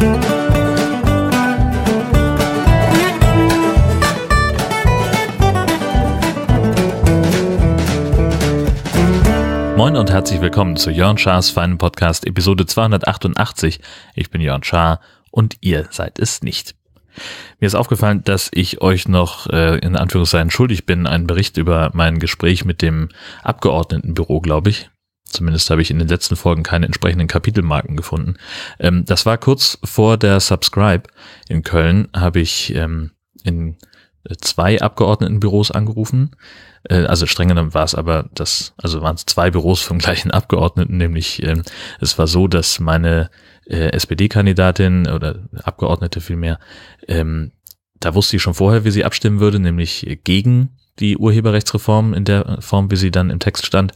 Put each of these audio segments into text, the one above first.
Moin und herzlich willkommen zu Jörn Schars feinen Podcast Episode 288. Ich bin Jörn Schaar und ihr seid es nicht. Mir ist aufgefallen, dass ich euch noch äh, in Anführungszeichen schuldig bin, einen Bericht über mein Gespräch mit dem Abgeordnetenbüro, glaube ich. Zumindest habe ich in den letzten Folgen keine entsprechenden Kapitelmarken gefunden. Ähm, das war kurz vor der Subscribe in Köln, habe ich ähm, in zwei Abgeordnetenbüros angerufen. Äh, also streng genommen war es aber das, also waren es zwei Büros vom gleichen Abgeordneten, nämlich äh, es war so, dass meine äh, SPD-Kandidatin oder Abgeordnete vielmehr, ähm, da wusste ich schon vorher, wie sie abstimmen würde, nämlich gegen die Urheberrechtsreform in der Form, wie sie dann im Text stand.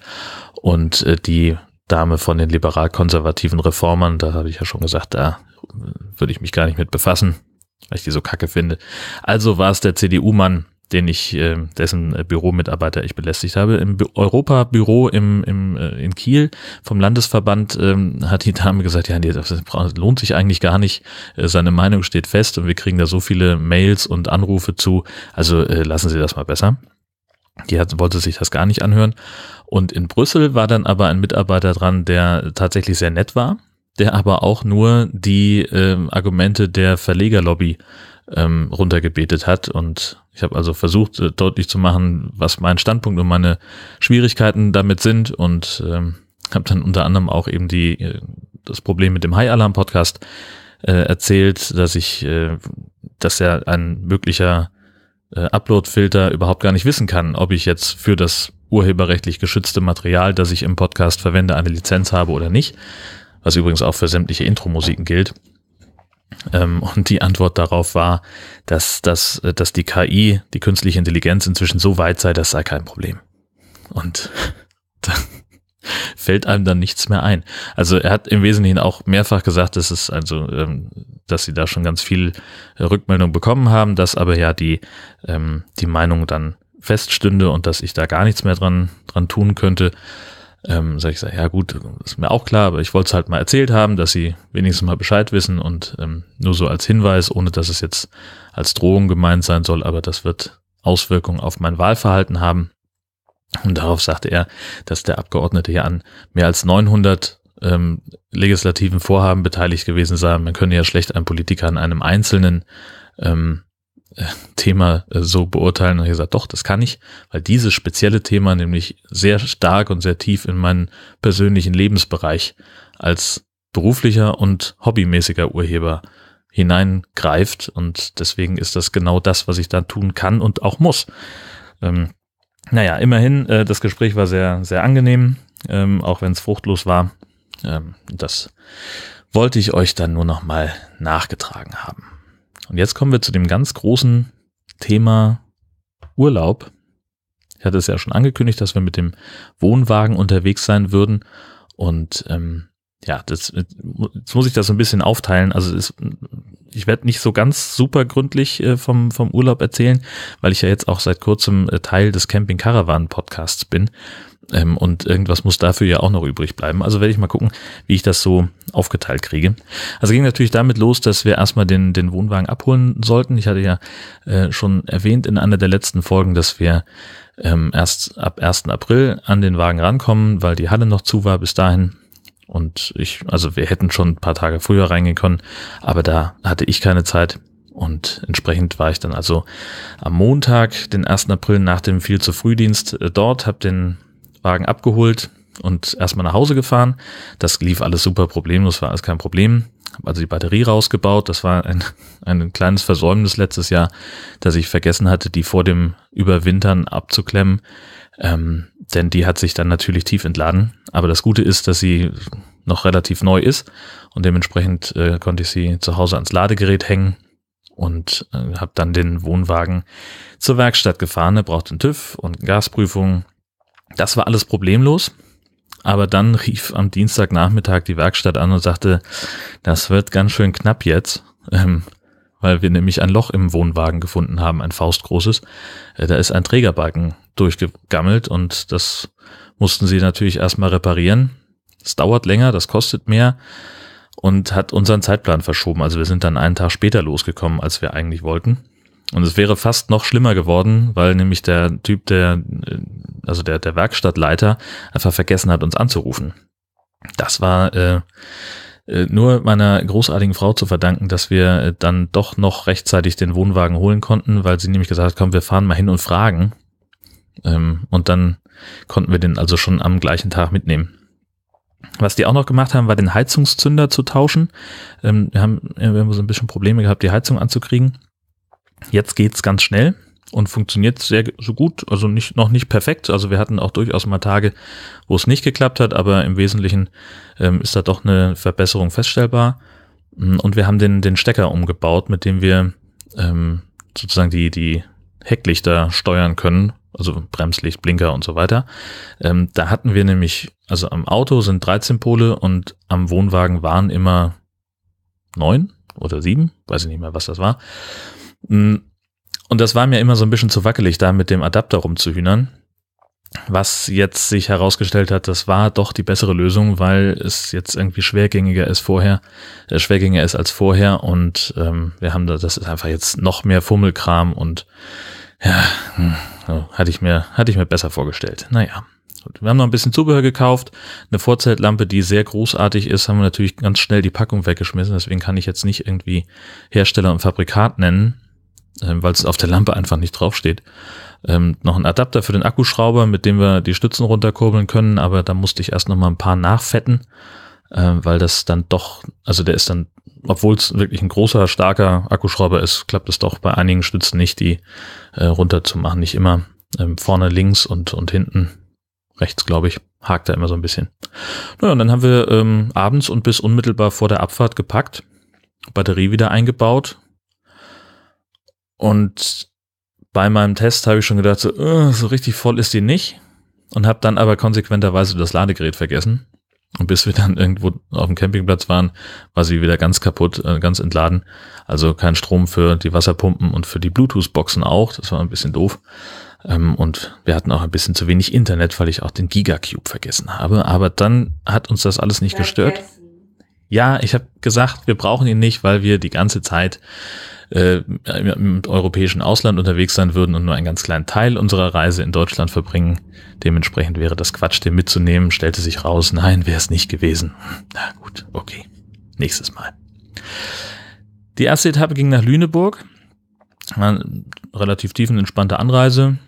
Und äh, die Dame von den liberal-konservativen Reformern, da habe ich ja schon gesagt, da würde ich mich gar nicht mit befassen, weil ich die so kacke finde. Also war es der CDU-Mann, den ich, äh, dessen Büromitarbeiter ich belästigt habe. Im Europa-Büro im, im, äh, in Kiel vom Landesverband ähm, hat die Dame gesagt, ja, nee, das lohnt sich eigentlich gar nicht. Äh, seine Meinung steht fest und wir kriegen da so viele Mails und Anrufe zu. Also äh, lassen Sie das mal besser. Die hat, wollte sich das gar nicht anhören. Und in Brüssel war dann aber ein Mitarbeiter dran, der tatsächlich sehr nett war, der aber auch nur die äh, Argumente der Verlegerlobby ähm, runtergebetet hat. Und ich habe also versucht, äh, deutlich zu machen, was mein Standpunkt und meine Schwierigkeiten damit sind und ähm, habe dann unter anderem auch eben die äh, das Problem mit dem High Alarm Podcast äh, erzählt, dass ich, äh, dass ja ein möglicher äh, Upload-Filter überhaupt gar nicht wissen kann, ob ich jetzt für das urheberrechtlich geschützte Material, das ich im Podcast verwende, eine Lizenz habe oder nicht. Was übrigens auch für sämtliche Intro-Musiken gilt. Ähm, und die Antwort darauf war, dass, dass, dass die KI, die künstliche Intelligenz inzwischen so weit sei, das sei kein Problem. Und dann fällt einem dann nichts mehr ein. Also er hat im Wesentlichen auch mehrfach gesagt, dass es also, ähm, dass sie da schon ganz viel Rückmeldung bekommen haben, dass aber ja die, ähm, die Meinung dann feststünde und dass ich da gar nichts mehr dran, dran tun könnte. Ähm, sag ich, sag, ja gut, ist mir auch klar, aber ich wollte es halt mal erzählt haben, dass sie wenigstens mal Bescheid wissen und ähm, nur so als Hinweis, ohne dass es jetzt als Drohung gemeint sein soll, aber das wird Auswirkungen auf mein Wahlverhalten haben. Und darauf sagte er, dass der Abgeordnete hier an mehr als 900 ähm, legislativen Vorhaben beteiligt gewesen sei. Man könne ja schlecht einen Politiker an einem einzelnen ähm, Thema äh, so beurteilen. Und ich gesagt, doch, das kann ich, weil dieses spezielle Thema nämlich sehr stark und sehr tief in meinen persönlichen Lebensbereich als beruflicher und hobbymäßiger Urheber hineingreift. Und deswegen ist das genau das, was ich da tun kann und auch muss. Ähm, naja, immerhin, äh, das Gespräch war sehr, sehr angenehm, ähm, auch wenn es fruchtlos war. Ähm, das wollte ich euch dann nur noch mal nachgetragen haben. Und jetzt kommen wir zu dem ganz großen Thema Urlaub. Ich hatte es ja schon angekündigt, dass wir mit dem Wohnwagen unterwegs sein würden. Und ähm, ja, das, jetzt muss ich das so ein bisschen aufteilen. Also es, ich werde nicht so ganz super gründlich äh, vom, vom Urlaub erzählen, weil ich ja jetzt auch seit kurzem äh, Teil des Camping Caravan Podcasts bin. Ähm, und irgendwas muss dafür ja auch noch übrig bleiben. Also werde ich mal gucken, wie ich das so aufgeteilt kriege. Also ging natürlich damit los, dass wir erstmal den, den Wohnwagen abholen sollten. Ich hatte ja äh, schon erwähnt in einer der letzten Folgen, dass wir ähm, erst ab 1. April an den Wagen rankommen, weil die Halle noch zu war bis dahin. Und ich, also wir hätten schon ein paar Tage früher reingehen können, aber da hatte ich keine Zeit. Und entsprechend war ich dann also am Montag, den 1. April nach dem viel zu Frühdienst äh, dort, habe den Wagen abgeholt und erstmal nach Hause gefahren. Das lief alles super problemlos, war alles kein Problem. Hab also die Batterie rausgebaut. Das war ein, ein kleines Versäumnis letztes Jahr, dass ich vergessen hatte, die vor dem Überwintern abzuklemmen. Ähm, denn die hat sich dann natürlich tief entladen. Aber das Gute ist, dass sie noch relativ neu ist und dementsprechend äh, konnte ich sie zu Hause ans Ladegerät hängen und äh, habe dann den Wohnwagen zur Werkstatt gefahren. Er braucht einen TÜV und Gasprüfung das war alles problemlos. Aber dann rief am Dienstagnachmittag die Werkstatt an und sagte, das wird ganz schön knapp jetzt, ähm, weil wir nämlich ein Loch im Wohnwagen gefunden haben, ein faustgroßes. Äh, da ist ein Trägerbalken durchgegammelt und das mussten sie natürlich erstmal reparieren. Es dauert länger, das kostet mehr. und hat unseren Zeitplan verschoben. Also wir sind dann einen Tag später losgekommen, als wir eigentlich wollten. Und es wäre fast noch schlimmer geworden, weil nämlich der Typ, der, also der, der Werkstattleiter, einfach vergessen hat, uns anzurufen. Das war äh, äh nur meiner großartigen Frau zu verdanken, dass wir dann doch noch rechtzeitig den Wohnwagen holen konnten, weil sie nämlich gesagt hat, komm, wir fahren mal hin und fragen. Ähm, und dann konnten wir den also schon am gleichen Tag mitnehmen. Was die auch noch gemacht haben, war den Heizungszünder zu tauschen. Ähm, wir, haben, wir haben so ein bisschen Probleme gehabt, die Heizung anzukriegen. Jetzt geht's ganz schnell und funktioniert sehr so gut, also nicht noch nicht perfekt. Also wir hatten auch durchaus mal Tage, wo es nicht geklappt hat, aber im Wesentlichen ähm, ist da doch eine Verbesserung feststellbar. Mm, und wir haben den den Stecker umgebaut, mit dem wir ähm, sozusagen die die Hecklichter steuern können, also Bremslicht, Blinker und so weiter. Ähm, da hatten wir nämlich, also am Auto sind 13 Pole und am Wohnwagen waren immer neun oder sieben, weiß ich nicht mehr, was das war. Mm, und das war mir immer so ein bisschen zu wackelig, da mit dem Adapter rumzuhühnern. Was jetzt sich herausgestellt hat, das war doch die bessere Lösung, weil es jetzt irgendwie schwergängiger ist vorher, äh, schwergängiger ist als vorher und ähm, wir haben da, das ist einfach jetzt noch mehr Fummelkram und ja, hm, hatte ich mir, hatte ich mir besser vorgestellt. Naja. Wir haben noch ein bisschen Zubehör gekauft. Eine Vorzeltlampe, die sehr großartig ist, haben wir natürlich ganz schnell die Packung weggeschmissen. Deswegen kann ich jetzt nicht irgendwie Hersteller und Fabrikat nennen, ähm, weil es auf der Lampe einfach nicht draufsteht. Ähm, noch ein Adapter für den Akkuschrauber, mit dem wir die Stützen runterkurbeln können, aber da musste ich erst noch mal ein paar nachfetten, äh, weil das dann doch, also der ist dann, obwohl es wirklich ein großer, starker Akkuschrauber ist, klappt es doch bei einigen Stützen nicht, die äh, runterzumachen. Nicht immer ähm, vorne links und, und hinten rechts, glaube ich, hakt da immer so ein bisschen. Naja, und dann haben wir ähm, abends und bis unmittelbar vor der Abfahrt gepackt, Batterie wieder eingebaut und bei meinem Test habe ich schon gedacht, so, uh, so richtig voll ist die nicht und habe dann aber konsequenterweise das Ladegerät vergessen. Und bis wir dann irgendwo auf dem Campingplatz waren, war sie wieder ganz kaputt, äh, ganz entladen. Also kein Strom für die Wasserpumpen und für die Bluetooth-Boxen auch. Das war ein bisschen doof. Ähm, und wir hatten auch ein bisschen zu wenig Internet, weil ich auch den Gigacube vergessen habe. Aber dann hat uns das alles nicht gestört. Ja, ich habe gesagt, wir brauchen ihn nicht, weil wir die ganze Zeit äh, im europäischen Ausland unterwegs sein würden und nur einen ganz kleinen Teil unserer Reise in Deutschland verbringen. Dementsprechend wäre das Quatsch, den mitzunehmen. Stellte sich raus, nein, wäre es nicht gewesen. Na gut, okay. Nächstes Mal. Die erste Etappe ging nach Lüneburg. Relativ tiefenentspannte Anreise.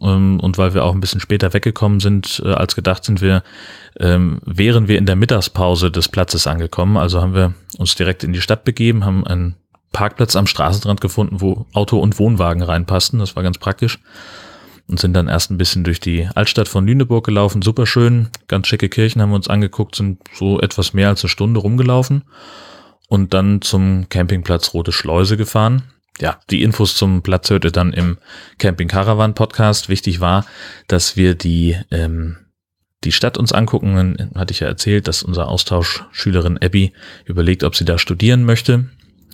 Ähm, und weil wir auch ein bisschen später weggekommen sind äh, als gedacht, sind wir, ähm, wären wir in der Mittagspause des Platzes angekommen. Also haben wir uns direkt in die Stadt begeben, haben einen Parkplatz am Straßenrand gefunden, wo Auto und Wohnwagen reinpassten. Das war ganz praktisch. Und sind dann erst ein bisschen durch die Altstadt von Lüneburg gelaufen. Super schön. Ganz schicke Kirchen haben wir uns angeguckt, sind so etwas mehr als eine Stunde rumgelaufen. Und dann zum Campingplatz Rote Schleuse gefahren ja, die Infos zum Platz hörte dann im Camping Caravan Podcast. Wichtig war, dass wir die, ähm, die Stadt uns angucken. Dann hatte ich ja erzählt, dass unser Austauschschülerin Abby überlegt, ob sie da studieren möchte.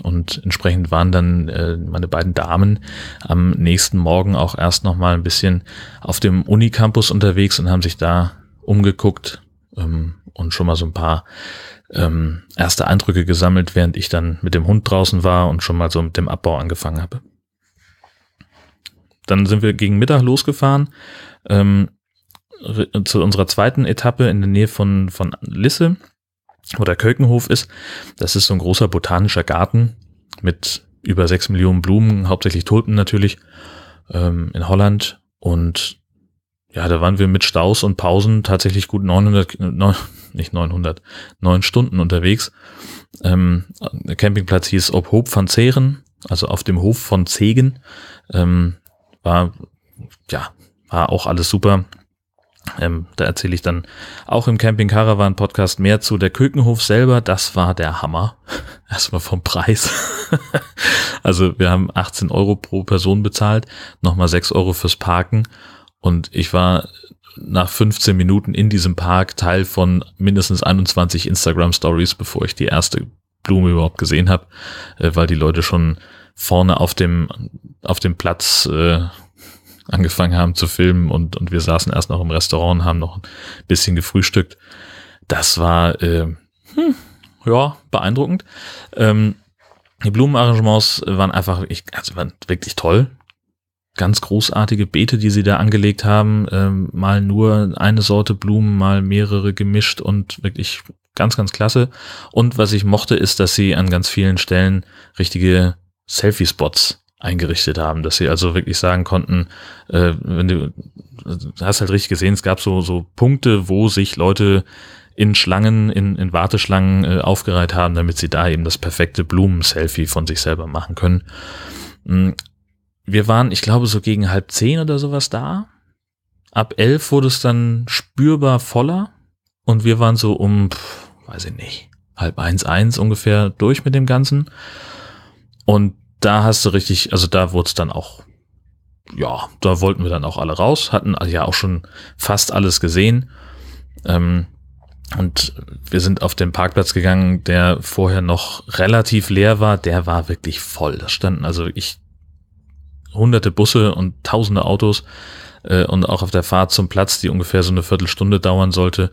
Und entsprechend waren dann äh, meine beiden Damen am nächsten Morgen auch erst noch mal ein bisschen auf dem Unicampus unterwegs und haben sich da umgeguckt ähm, und schon mal so ein paar ähm, erste Eindrücke gesammelt, während ich dann mit dem Hund draußen war und schon mal so mit dem Abbau angefangen habe. Dann sind wir gegen Mittag losgefahren ähm, zu unserer zweiten Etappe in der Nähe von, von Lisse, wo der Kölkenhof ist. Das ist so ein großer botanischer Garten mit über sechs Millionen Blumen, hauptsächlich Tulpen natürlich, ähm, in Holland. Und ja, da waren wir mit Staus und Pausen tatsächlich gut 900, nicht 900, neun Stunden unterwegs. Ähm, der Campingplatz hieß Ob Hof van Zeren, also auf dem Hof von Zegen. Ähm, war, ja, war auch alles super. Ähm, da erzähle ich dann auch im Camping Caravan Podcast mehr zu. Der Kökenhof selber, das war der Hammer. Erstmal vom Preis. also wir haben 18 Euro pro Person bezahlt, nochmal 6 Euro fürs Parken. Und ich war nach 15 Minuten in diesem Park Teil von mindestens 21 Instagram Stories, bevor ich die erste Blume überhaupt gesehen habe, äh, weil die Leute schon vorne auf dem auf dem Platz äh, angefangen haben zu filmen und und wir saßen erst noch im Restaurant und haben noch ein bisschen gefrühstückt. Das war äh, hm, ja, beeindruckend. Ähm, die Blumenarrangements waren einfach wirklich, also waren wirklich toll. Ganz großartige Beete, die sie da angelegt haben. Ähm, mal nur eine Sorte Blumen, mal mehrere gemischt und wirklich ganz, ganz klasse. Und was ich mochte, ist, dass sie an ganz vielen Stellen richtige Selfie-Spots eingerichtet haben, dass sie also wirklich sagen konnten, äh, wenn du, du hast halt richtig gesehen, es gab so, so Punkte, wo sich Leute in Schlangen, in, in Warteschlangen äh, aufgereiht haben, damit sie da eben das perfekte Blumen-Selfie von sich selber machen können. Hm, wir waren, ich glaube, so gegen halb zehn oder sowas da. Ab elf wurde es dann spürbar voller und wir waren so um, weiß ich nicht, halb eins, eins ungefähr durch mit dem Ganzen. Und da hast du richtig, also da wurde es dann auch, ja, da wollten wir dann auch alle raus, hatten ja auch schon fast alles gesehen. Ähm, und wir sind auf den Parkplatz gegangen, der vorher noch relativ leer war. Der war wirklich voll. Da standen also ich hunderte Busse und tausende Autos äh, und auch auf der Fahrt zum Platz, die ungefähr so eine Viertelstunde dauern sollte.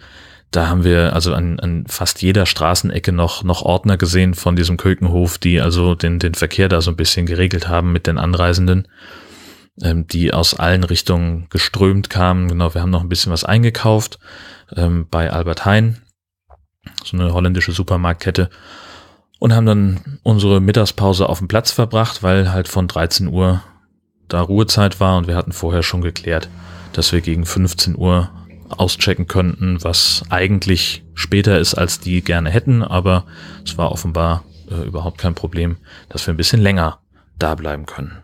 Da haben wir also an, an fast jeder Straßenecke noch, noch Ordner gesehen von diesem Kökenhof, die also den, den Verkehr da so ein bisschen geregelt haben mit den Anreisenden, ähm, die aus allen Richtungen geströmt kamen. Genau, wir haben noch ein bisschen was eingekauft ähm, bei Albert Heijn, so eine holländische Supermarktkette, und haben dann unsere Mittagspause auf dem Platz verbracht, weil halt von 13 Uhr da Ruhezeit war und wir hatten vorher schon geklärt, dass wir gegen 15 Uhr auschecken könnten, was eigentlich später ist, als die gerne hätten, aber es war offenbar äh, überhaupt kein Problem, dass wir ein bisschen länger da bleiben können.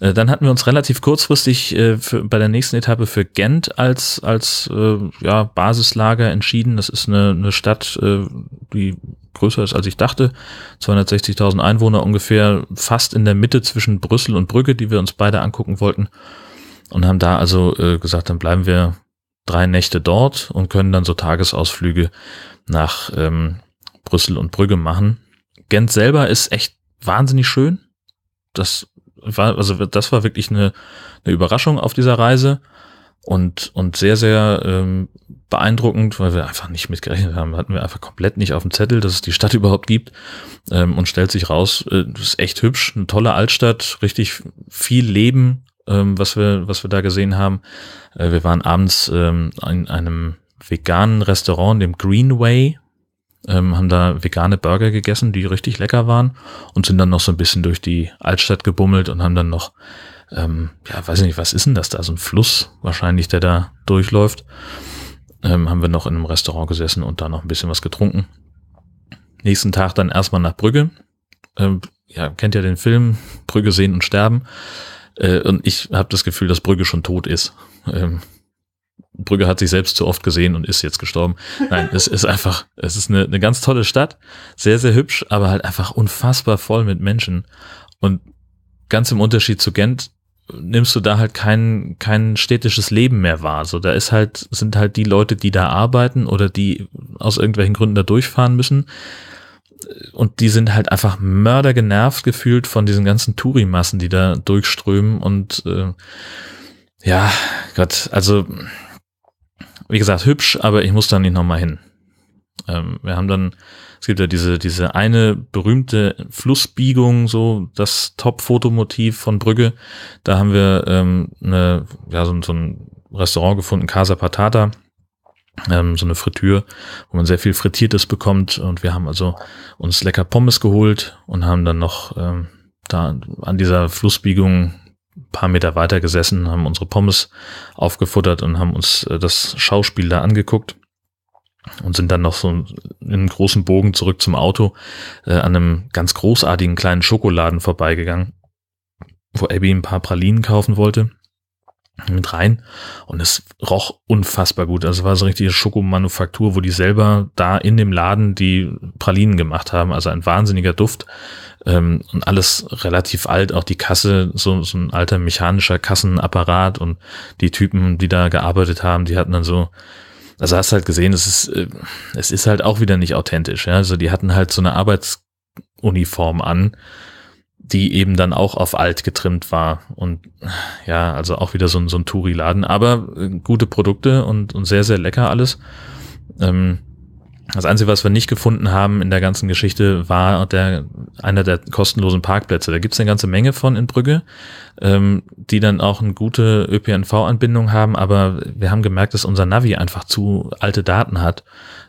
Äh, dann hatten wir uns relativ kurzfristig äh, für, bei der nächsten Etappe für Gent als, als äh, ja, Basislager entschieden. Das ist eine, eine Stadt, äh, die größer ist, als ich dachte. 260.000 Einwohner ungefähr, fast in der Mitte zwischen Brüssel und Brügge, die wir uns beide angucken wollten. Und haben da also äh, gesagt, dann bleiben wir drei Nächte dort und können dann so Tagesausflüge nach ähm, Brüssel und Brügge machen. Gent selber ist echt wahnsinnig schön. Das war, also das war wirklich eine, eine Überraschung auf dieser Reise und, und sehr, sehr ähm, beeindruckend, weil wir einfach nicht mitgerechnet haben. Hatten wir einfach komplett nicht auf dem Zettel, dass es die Stadt überhaupt gibt ähm, und stellt sich raus, äh, ist echt hübsch, eine tolle Altstadt, richtig viel Leben, ähm, was wir, was wir da gesehen haben. Äh, wir waren abends ähm, in einem veganen Restaurant, dem Greenway, ähm, haben da vegane Burger gegessen, die richtig lecker waren und sind dann noch so ein bisschen durch die Altstadt gebummelt und haben dann noch, ähm, ja, weiß ich nicht, was ist denn das da? So ein Fluss wahrscheinlich, der da durchläuft. Ähm, haben wir noch in einem Restaurant gesessen und da noch ein bisschen was getrunken. Nächsten Tag dann erstmal nach Brügge. Ähm, ja, kennt ja den Film Brügge sehen und sterben. Äh, und ich habe das Gefühl, dass Brügge schon tot ist. Ähm, Brügge hat sich selbst zu oft gesehen und ist jetzt gestorben. Nein, es ist einfach, es ist eine, eine ganz tolle Stadt, sehr, sehr hübsch, aber halt einfach unfassbar voll mit Menschen. Und ganz im Unterschied zu Gent nimmst du da halt kein, kein städtisches Leben mehr wahr. So, da ist halt, sind halt die Leute, die da arbeiten oder die aus irgendwelchen Gründen da durchfahren müssen. Und die sind halt einfach mördergenervt gefühlt von diesen ganzen Tourimassen, die da durchströmen und äh, ja, Gott, also wie gesagt, hübsch, aber ich muss da nicht nochmal hin. Ähm, wir haben dann, es gibt ja diese, diese eine berühmte Flussbiegung, so das Top-Fotomotiv von Brügge. Da haben wir ähm, eine, ja, so, so ein Restaurant gefunden, Casa Patata, ähm, so eine Fritür, wo man sehr viel Frittiertes bekommt. Und wir haben also uns lecker Pommes geholt und haben dann noch ähm, da an dieser Flussbiegung paar Meter weiter gesessen, haben unsere Pommes aufgefuttert und haben uns äh, das Schauspiel da angeguckt und sind dann noch so in einem großen Bogen zurück zum Auto äh, an einem ganz großartigen kleinen Schokoladen vorbeigegangen, wo Abby ein paar Pralinen kaufen wollte mit rein und es roch unfassbar gut. Also war so eine richtige Schokomanufaktur, wo die selber da in dem Laden die Pralinen gemacht haben. Also ein wahnsinniger Duft ähm, und alles relativ alt. Auch die Kasse, so, so ein alter mechanischer Kassenapparat und die Typen, die da gearbeitet haben, die hatten dann so also hast halt gesehen, es ist, äh, es ist halt auch wieder nicht authentisch. Ja? Also die hatten halt so eine Arbeitsuniform an, die eben dann auch auf alt getrimmt war. Und ja, also auch wieder so ein, so ein Touri-Laden, aber äh, gute Produkte und, und sehr, sehr lecker alles. Ähm, Das Einzige, was wir nicht gefunden haben in der ganzen Geschichte, war der, einer der kostenlosen Parkplätze. Da gibt's eine ganze Menge von in Brügge, ähm, die dann auch eine gute ÖPNV-Anbindung haben, aber wir haben gemerkt, dass unser Navi einfach zu alte Daten hat.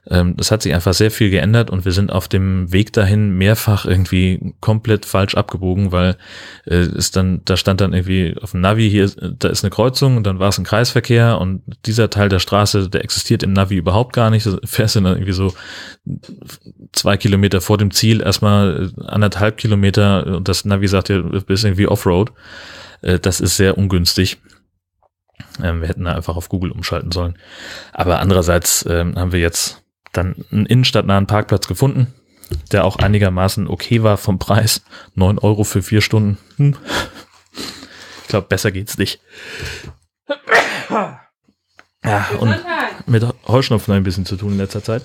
Ähm, das hat sich einfach sehr viel geändert und wir sind auf dem Weg dahin mehrfach irgendwie komplett falsch abgebogen, weil äh, es dann, da stand dann irgendwie auf dem Navi hier, da ist eine Kreuzung und dann war es ein Kreisverkehr und dieser Teil der Straße, der existiert im Navi überhaupt gar nicht. Du fährst dann irgendwie so zwei Kilometer vor dem Ziel erstmal anderthalb Kilometer und das Navi sagt ja, du bist irgendwie Offroad. Äh, das ist sehr ungünstig. Ähm, wir hätten da einfach auf Google umschalten sollen. Aber andererseits ähm, haben wir jetzt dann einen innenstadtnahen Parkplatz gefunden, der auch einigermaßen okay war vom Preis. neun Euro für vier Stunden. Hm. Ich glaube, besser geht's nicht. Ja, und mit Heuschnupfen ein bisschen zu tun in letzter Zeit.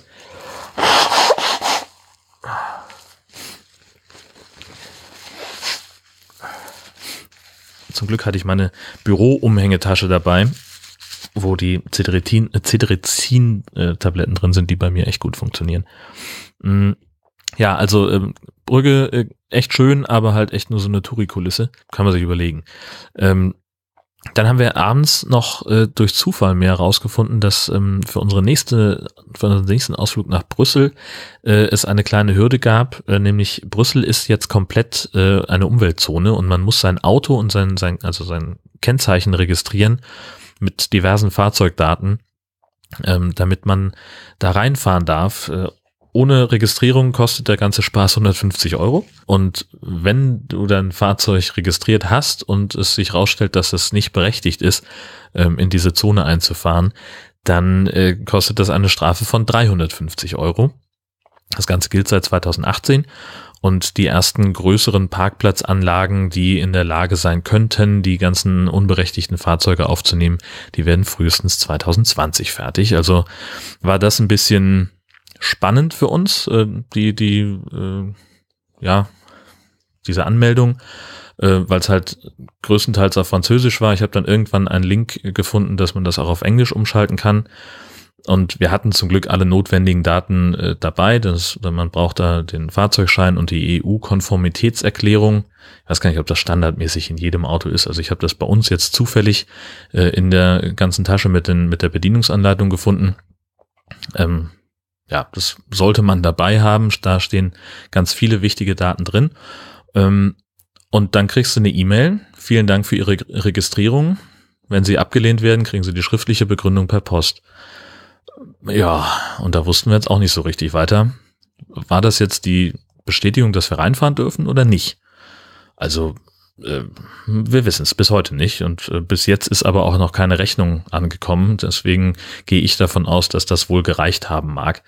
Zum Glück hatte ich meine Büro-Umhängetasche dabei, wo die Cetirizin-Tabletten drin sind, die bei mir echt gut funktionieren. Mm, ja, also ähm, Brügge äh, echt schön, aber halt echt nur so eine Touri-Kulisse. Kann man sich überlegen. Ähm, dann haben wir abends noch äh, durch Zufall mehr herausgefunden, dass ähm, für unsere nächste, für unseren nächsten Ausflug nach Brüssel äh, es eine kleine Hürde gab, äh, nämlich Brüssel ist jetzt komplett äh, eine Umweltzone und man muss sein Auto und sein, sein, also sein Kennzeichen registrieren mit diversen Fahrzeugdaten, ähm, damit man da reinfahren darf. Äh, ohne Registrierung kostet der ganze Spaß 150 Euro. Und wenn du dein Fahrzeug registriert hast und es sich rausstellt, dass es nicht berechtigt ist, ähm, in diese Zone einzufahren, dann äh, kostet das eine Strafe von 350 Euro. Das Ganze gilt seit 2018 und die ersten größeren Parkplatzanlagen, die in der Lage sein könnten, die ganzen unberechtigten Fahrzeuge aufzunehmen, die werden frühestens 2020 fertig. Also war das ein bisschen spannend für uns, äh, die, die, äh, ja, diese Anmeldung, äh, weil es halt größtenteils auf Französisch war. Ich habe dann irgendwann einen Link gefunden, dass man das auch auf Englisch umschalten kann. Und wir hatten zum Glück alle notwendigen Daten äh, dabei. Das, man braucht da den Fahrzeugschein und die EU-Konformitätserklärung. Ich weiß gar nicht, ob das standardmäßig in jedem Auto ist. Also ich habe das bei uns jetzt zufällig äh, in der ganzen Tasche mit, den, mit der Bedienungsanleitung gefunden. Ähm, ja, das sollte man dabei haben. Da stehen ganz viele wichtige Daten drin. Ähm, und dann kriegst du eine E-Mail. Vielen Dank für Ihre Registrierung. Wenn Sie abgelehnt werden, kriegen Sie die schriftliche Begründung per Post. Ja, und da wussten wir jetzt auch nicht so richtig weiter. War das jetzt die Bestätigung, dass wir reinfahren dürfen oder nicht? Also äh, wir wissen es bis heute nicht und äh, bis jetzt ist aber auch noch keine Rechnung angekommen. Deswegen gehe ich davon aus, dass das wohl gereicht haben mag.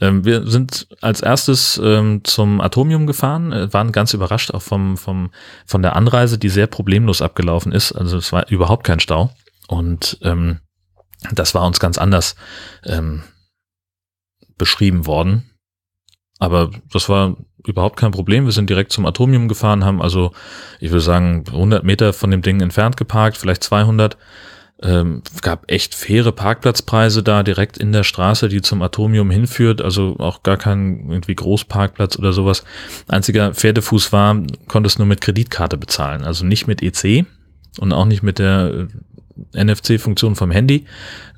Ähm, wir sind als erstes ähm, zum Atomium gefahren, äh, waren ganz überrascht auch vom, vom, von der Anreise, die sehr problemlos abgelaufen ist. Also es war überhaupt kein Stau und ähm, das war uns ganz anders ähm, beschrieben worden. Aber das war überhaupt kein Problem. Wir sind direkt zum Atomium gefahren, haben also, ich würde sagen, 100 Meter von dem Ding entfernt geparkt, vielleicht 200. Ähm, gab echt faire Parkplatzpreise da direkt in der Straße, die zum Atomium hinführt, also auch gar kein irgendwie Großparkplatz oder sowas. Einziger Pferdefuß war, konntest nur mit Kreditkarte bezahlen, also nicht mit EC und auch nicht mit der äh, NFC-Funktion vom Handy.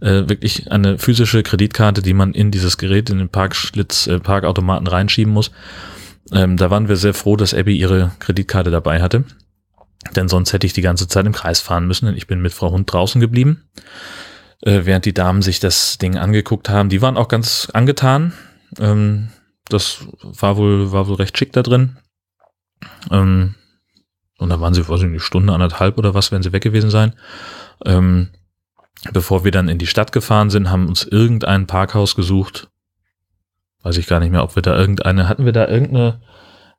Äh, wirklich eine physische Kreditkarte, die man in dieses Gerät, in den Parkschlitz, äh, Parkautomaten reinschieben muss. Ähm, da waren wir sehr froh, dass Abby ihre Kreditkarte dabei hatte. Denn sonst hätte ich die ganze Zeit im Kreis fahren müssen. Denn ich bin mit Frau Hund draußen geblieben. Äh, während die Damen sich das Ding angeguckt haben. Die waren auch ganz angetan. Ähm, das war wohl, war wohl recht schick da drin. Ähm, und da waren sie, weiß ich nicht, Stunde, anderthalb oder was, werden sie weg gewesen sein. Ähm, bevor wir dann in die Stadt gefahren sind, haben uns irgendein Parkhaus gesucht, Weiß ich gar nicht mehr, ob wir da irgendeine, hatten wir da irgendeine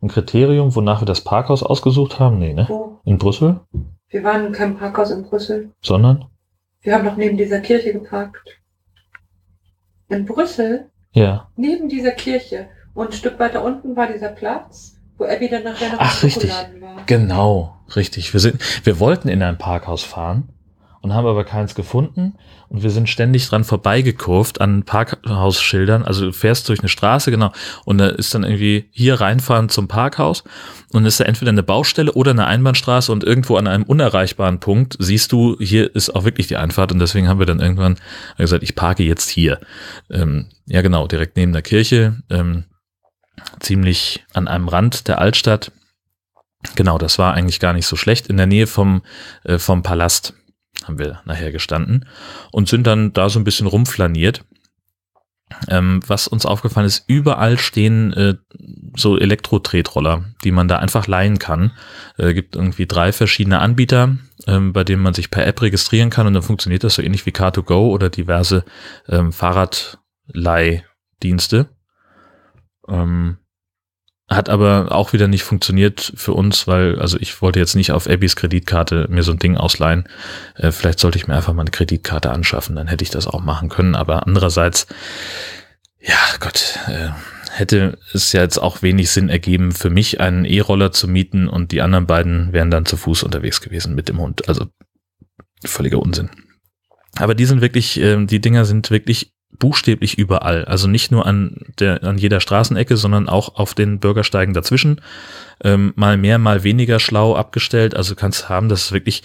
ein Kriterium, wonach wir das Parkhaus ausgesucht haben? Nee, ne? Wo? In Brüssel? Wir waren in keinem Parkhaus in Brüssel. Sondern? Wir haben doch neben dieser Kirche geparkt. In Brüssel? Ja. Neben dieser Kirche. Und ein Stück weiter unten war dieser Platz, wo Abby dann nachher noch Ach, richtig. war. Genau, richtig. Wir sind, wir wollten in ein Parkhaus fahren und haben aber keins gefunden. Und wir sind ständig dran vorbeigekurvt an Parkhausschildern. Also du fährst durch eine Straße, genau, und da ist dann irgendwie hier reinfahren zum Parkhaus und ist da entweder eine Baustelle oder eine Einbahnstraße und irgendwo an einem unerreichbaren Punkt siehst du, hier ist auch wirklich die Einfahrt und deswegen haben wir dann irgendwann gesagt, ich parke jetzt hier. Ähm, ja genau, direkt neben der Kirche, ähm, ziemlich an einem Rand der Altstadt. Genau, das war eigentlich gar nicht so schlecht. In der Nähe vom, äh, vom Palast haben wir nachher gestanden und sind dann da so ein bisschen rumflaniert. Ähm, was uns aufgefallen ist, überall stehen äh, so Elektro-Tretroller, die man da einfach leihen kann. Äh, gibt irgendwie drei verschiedene Anbieter, ähm, bei denen man sich per App registrieren kann und dann funktioniert das so ähnlich wie Car2Go oder diverse ähm, Fahrradleihdienste. Ähm, hat aber auch wieder nicht funktioniert für uns, weil, also ich wollte jetzt nicht auf Abbys Kreditkarte mir so ein Ding ausleihen. Äh, vielleicht sollte ich mir einfach mal eine Kreditkarte anschaffen, dann hätte ich das auch machen können. Aber andererseits, ja Gott, äh, hätte es ja jetzt auch wenig Sinn ergeben, für mich einen E-Roller zu mieten und die anderen beiden wären dann zu Fuß unterwegs gewesen mit dem Hund. Also völliger Unsinn. Aber die sind wirklich, äh, die Dinger sind wirklich buchstäblich überall. Also nicht nur an der, an jeder Straßenecke, sondern auch auf den Bürgersteigen dazwischen. Ähm, mal mehr, mal weniger schlau abgestellt. Also kannst haben, dass wirklich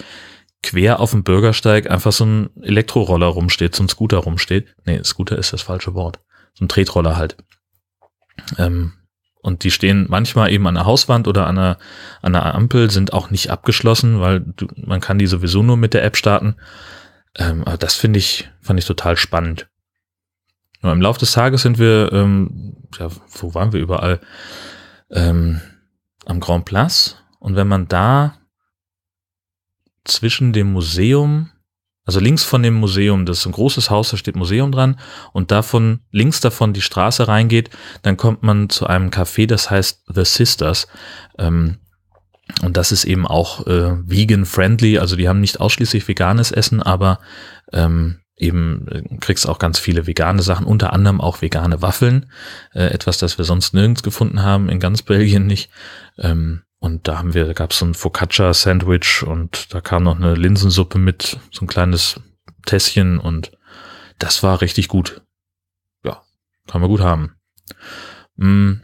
quer auf dem Bürgersteig einfach so ein Elektroroller rumsteht, so ein Scooter rumsteht. Nee, Scooter ist das falsche Wort. So ein Tretroller halt. Ähm, und die stehen manchmal eben an der Hauswand oder an einer, an einer Ampel, sind auch nicht abgeschlossen, weil du, man kann die sowieso nur mit der App starten. Ähm, aber das finde ich, fand ich total spannend. Ja, Im Laufe des Tages sind wir, ähm, ja, wo waren wir überall? Ähm, am Grand Place. Und wenn man da zwischen dem Museum, also links von dem Museum, das ist ein großes Haus, da steht Museum dran, und davon, links davon die Straße reingeht, dann kommt man zu einem Café, das heißt The Sisters. Ähm, und das ist eben auch äh, vegan-friendly, also die haben nicht ausschließlich veganes Essen, aber ähm, eben äh, kriegst auch ganz viele vegane Sachen, unter anderem auch vegane Waffeln, äh, etwas, das wir sonst nirgends gefunden haben, in ganz Belgien nicht. Ähm, und da haben wir, da gab es so ein Focaccia-Sandwich und da kam noch eine Linsensuppe mit, so ein kleines Tässchen und das war richtig gut. Ja, kann man gut haben. Mhm.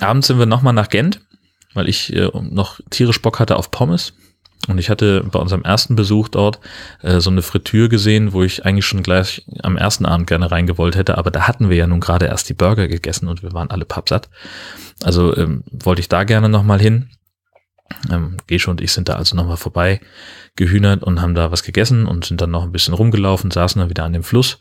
Abends sind wir nochmal nach Gent, weil ich äh, noch tierisch Bock hatte auf Pommes. Und ich hatte bei unserem ersten Besuch dort äh, so eine Fritür gesehen, wo ich eigentlich schon gleich am ersten Abend gerne reingewollt hätte, aber da hatten wir ja nun gerade erst die Burger gegessen und wir waren alle pappsatt. Also ähm, wollte ich da gerne nochmal hin. Ähm, Gesche und ich sind da also nochmal vorbei gehühnert und haben da was gegessen und sind dann noch ein bisschen rumgelaufen, saßen dann wieder an dem Fluss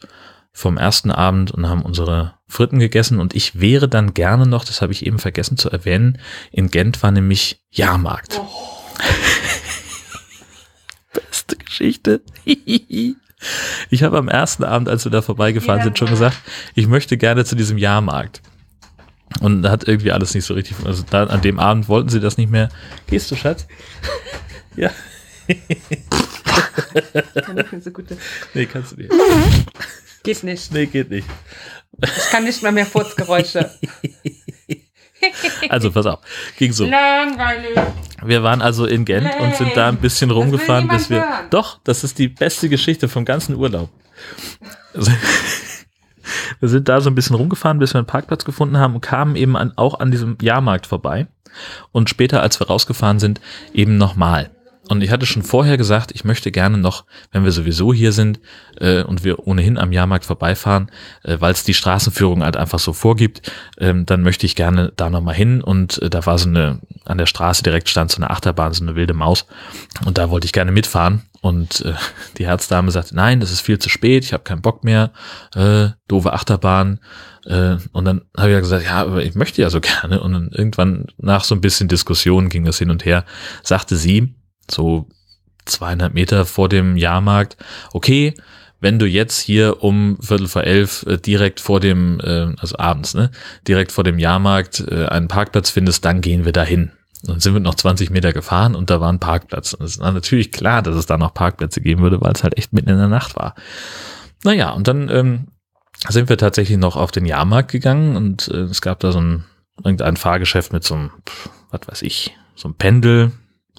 vom ersten Abend und haben unsere Fritten gegessen und ich wäre dann gerne noch, das habe ich eben vergessen zu erwähnen, in Gent war nämlich Jahrmarkt. Oh. Beste Geschichte. ich habe am ersten Abend, als wir da vorbeigefahren ja, sind, schon gesagt, ich möchte gerne zu diesem Jahrmarkt. Und da hat irgendwie alles nicht so richtig, also da, an dem Abend wollten sie das nicht mehr. Gehst du, Schatz? ja. kann ich so gute. Nee, kannst du nicht. Geht nicht. Nee, geht nicht. Ich kann nicht mal mehr Furzgeräusche. Also pass auf, ging so. Langweilig. Wir waren also in Gent nee, und sind da ein bisschen rumgefahren, bis wir. Hören. Doch, das ist die beste Geschichte vom ganzen Urlaub. Also, wir sind da so ein bisschen rumgefahren, bis wir einen Parkplatz gefunden haben und kamen eben an, auch an diesem Jahrmarkt vorbei. Und später, als wir rausgefahren sind, eben nochmal. Und ich hatte schon vorher gesagt, ich möchte gerne noch, wenn wir sowieso hier sind äh, und wir ohnehin am Jahrmarkt vorbeifahren, äh, weil es die Straßenführung halt einfach so vorgibt, ähm, dann möchte ich gerne da nochmal hin. Und äh, da war so eine, an der Straße direkt stand so eine Achterbahn, so eine wilde Maus. Und da wollte ich gerne mitfahren. Und äh, die Herzdame sagte, nein, das ist viel zu spät, ich habe keinen Bock mehr, äh, doofe Achterbahn. Äh, und dann habe ich ja gesagt, ja, aber ich möchte ja so gerne. Und dann irgendwann nach so ein bisschen Diskussion ging das hin und her, sagte sie, so zweieinhalb Meter vor dem Jahrmarkt, okay, wenn du jetzt hier um Viertel vor elf äh, direkt vor dem, äh, also abends, ne, direkt vor dem Jahrmarkt äh, einen Parkplatz findest, dann gehen wir dahin. Dann sind wir noch 20 Meter gefahren und da war ein Parkplatz. Und es war natürlich klar, dass es da noch Parkplätze geben würde, weil es halt echt mitten in der Nacht war. Naja, und dann ähm, sind wir tatsächlich noch auf den Jahrmarkt gegangen und äh, es gab da so ein irgendein Fahrgeschäft mit so einem, was weiß ich, so einem Pendel,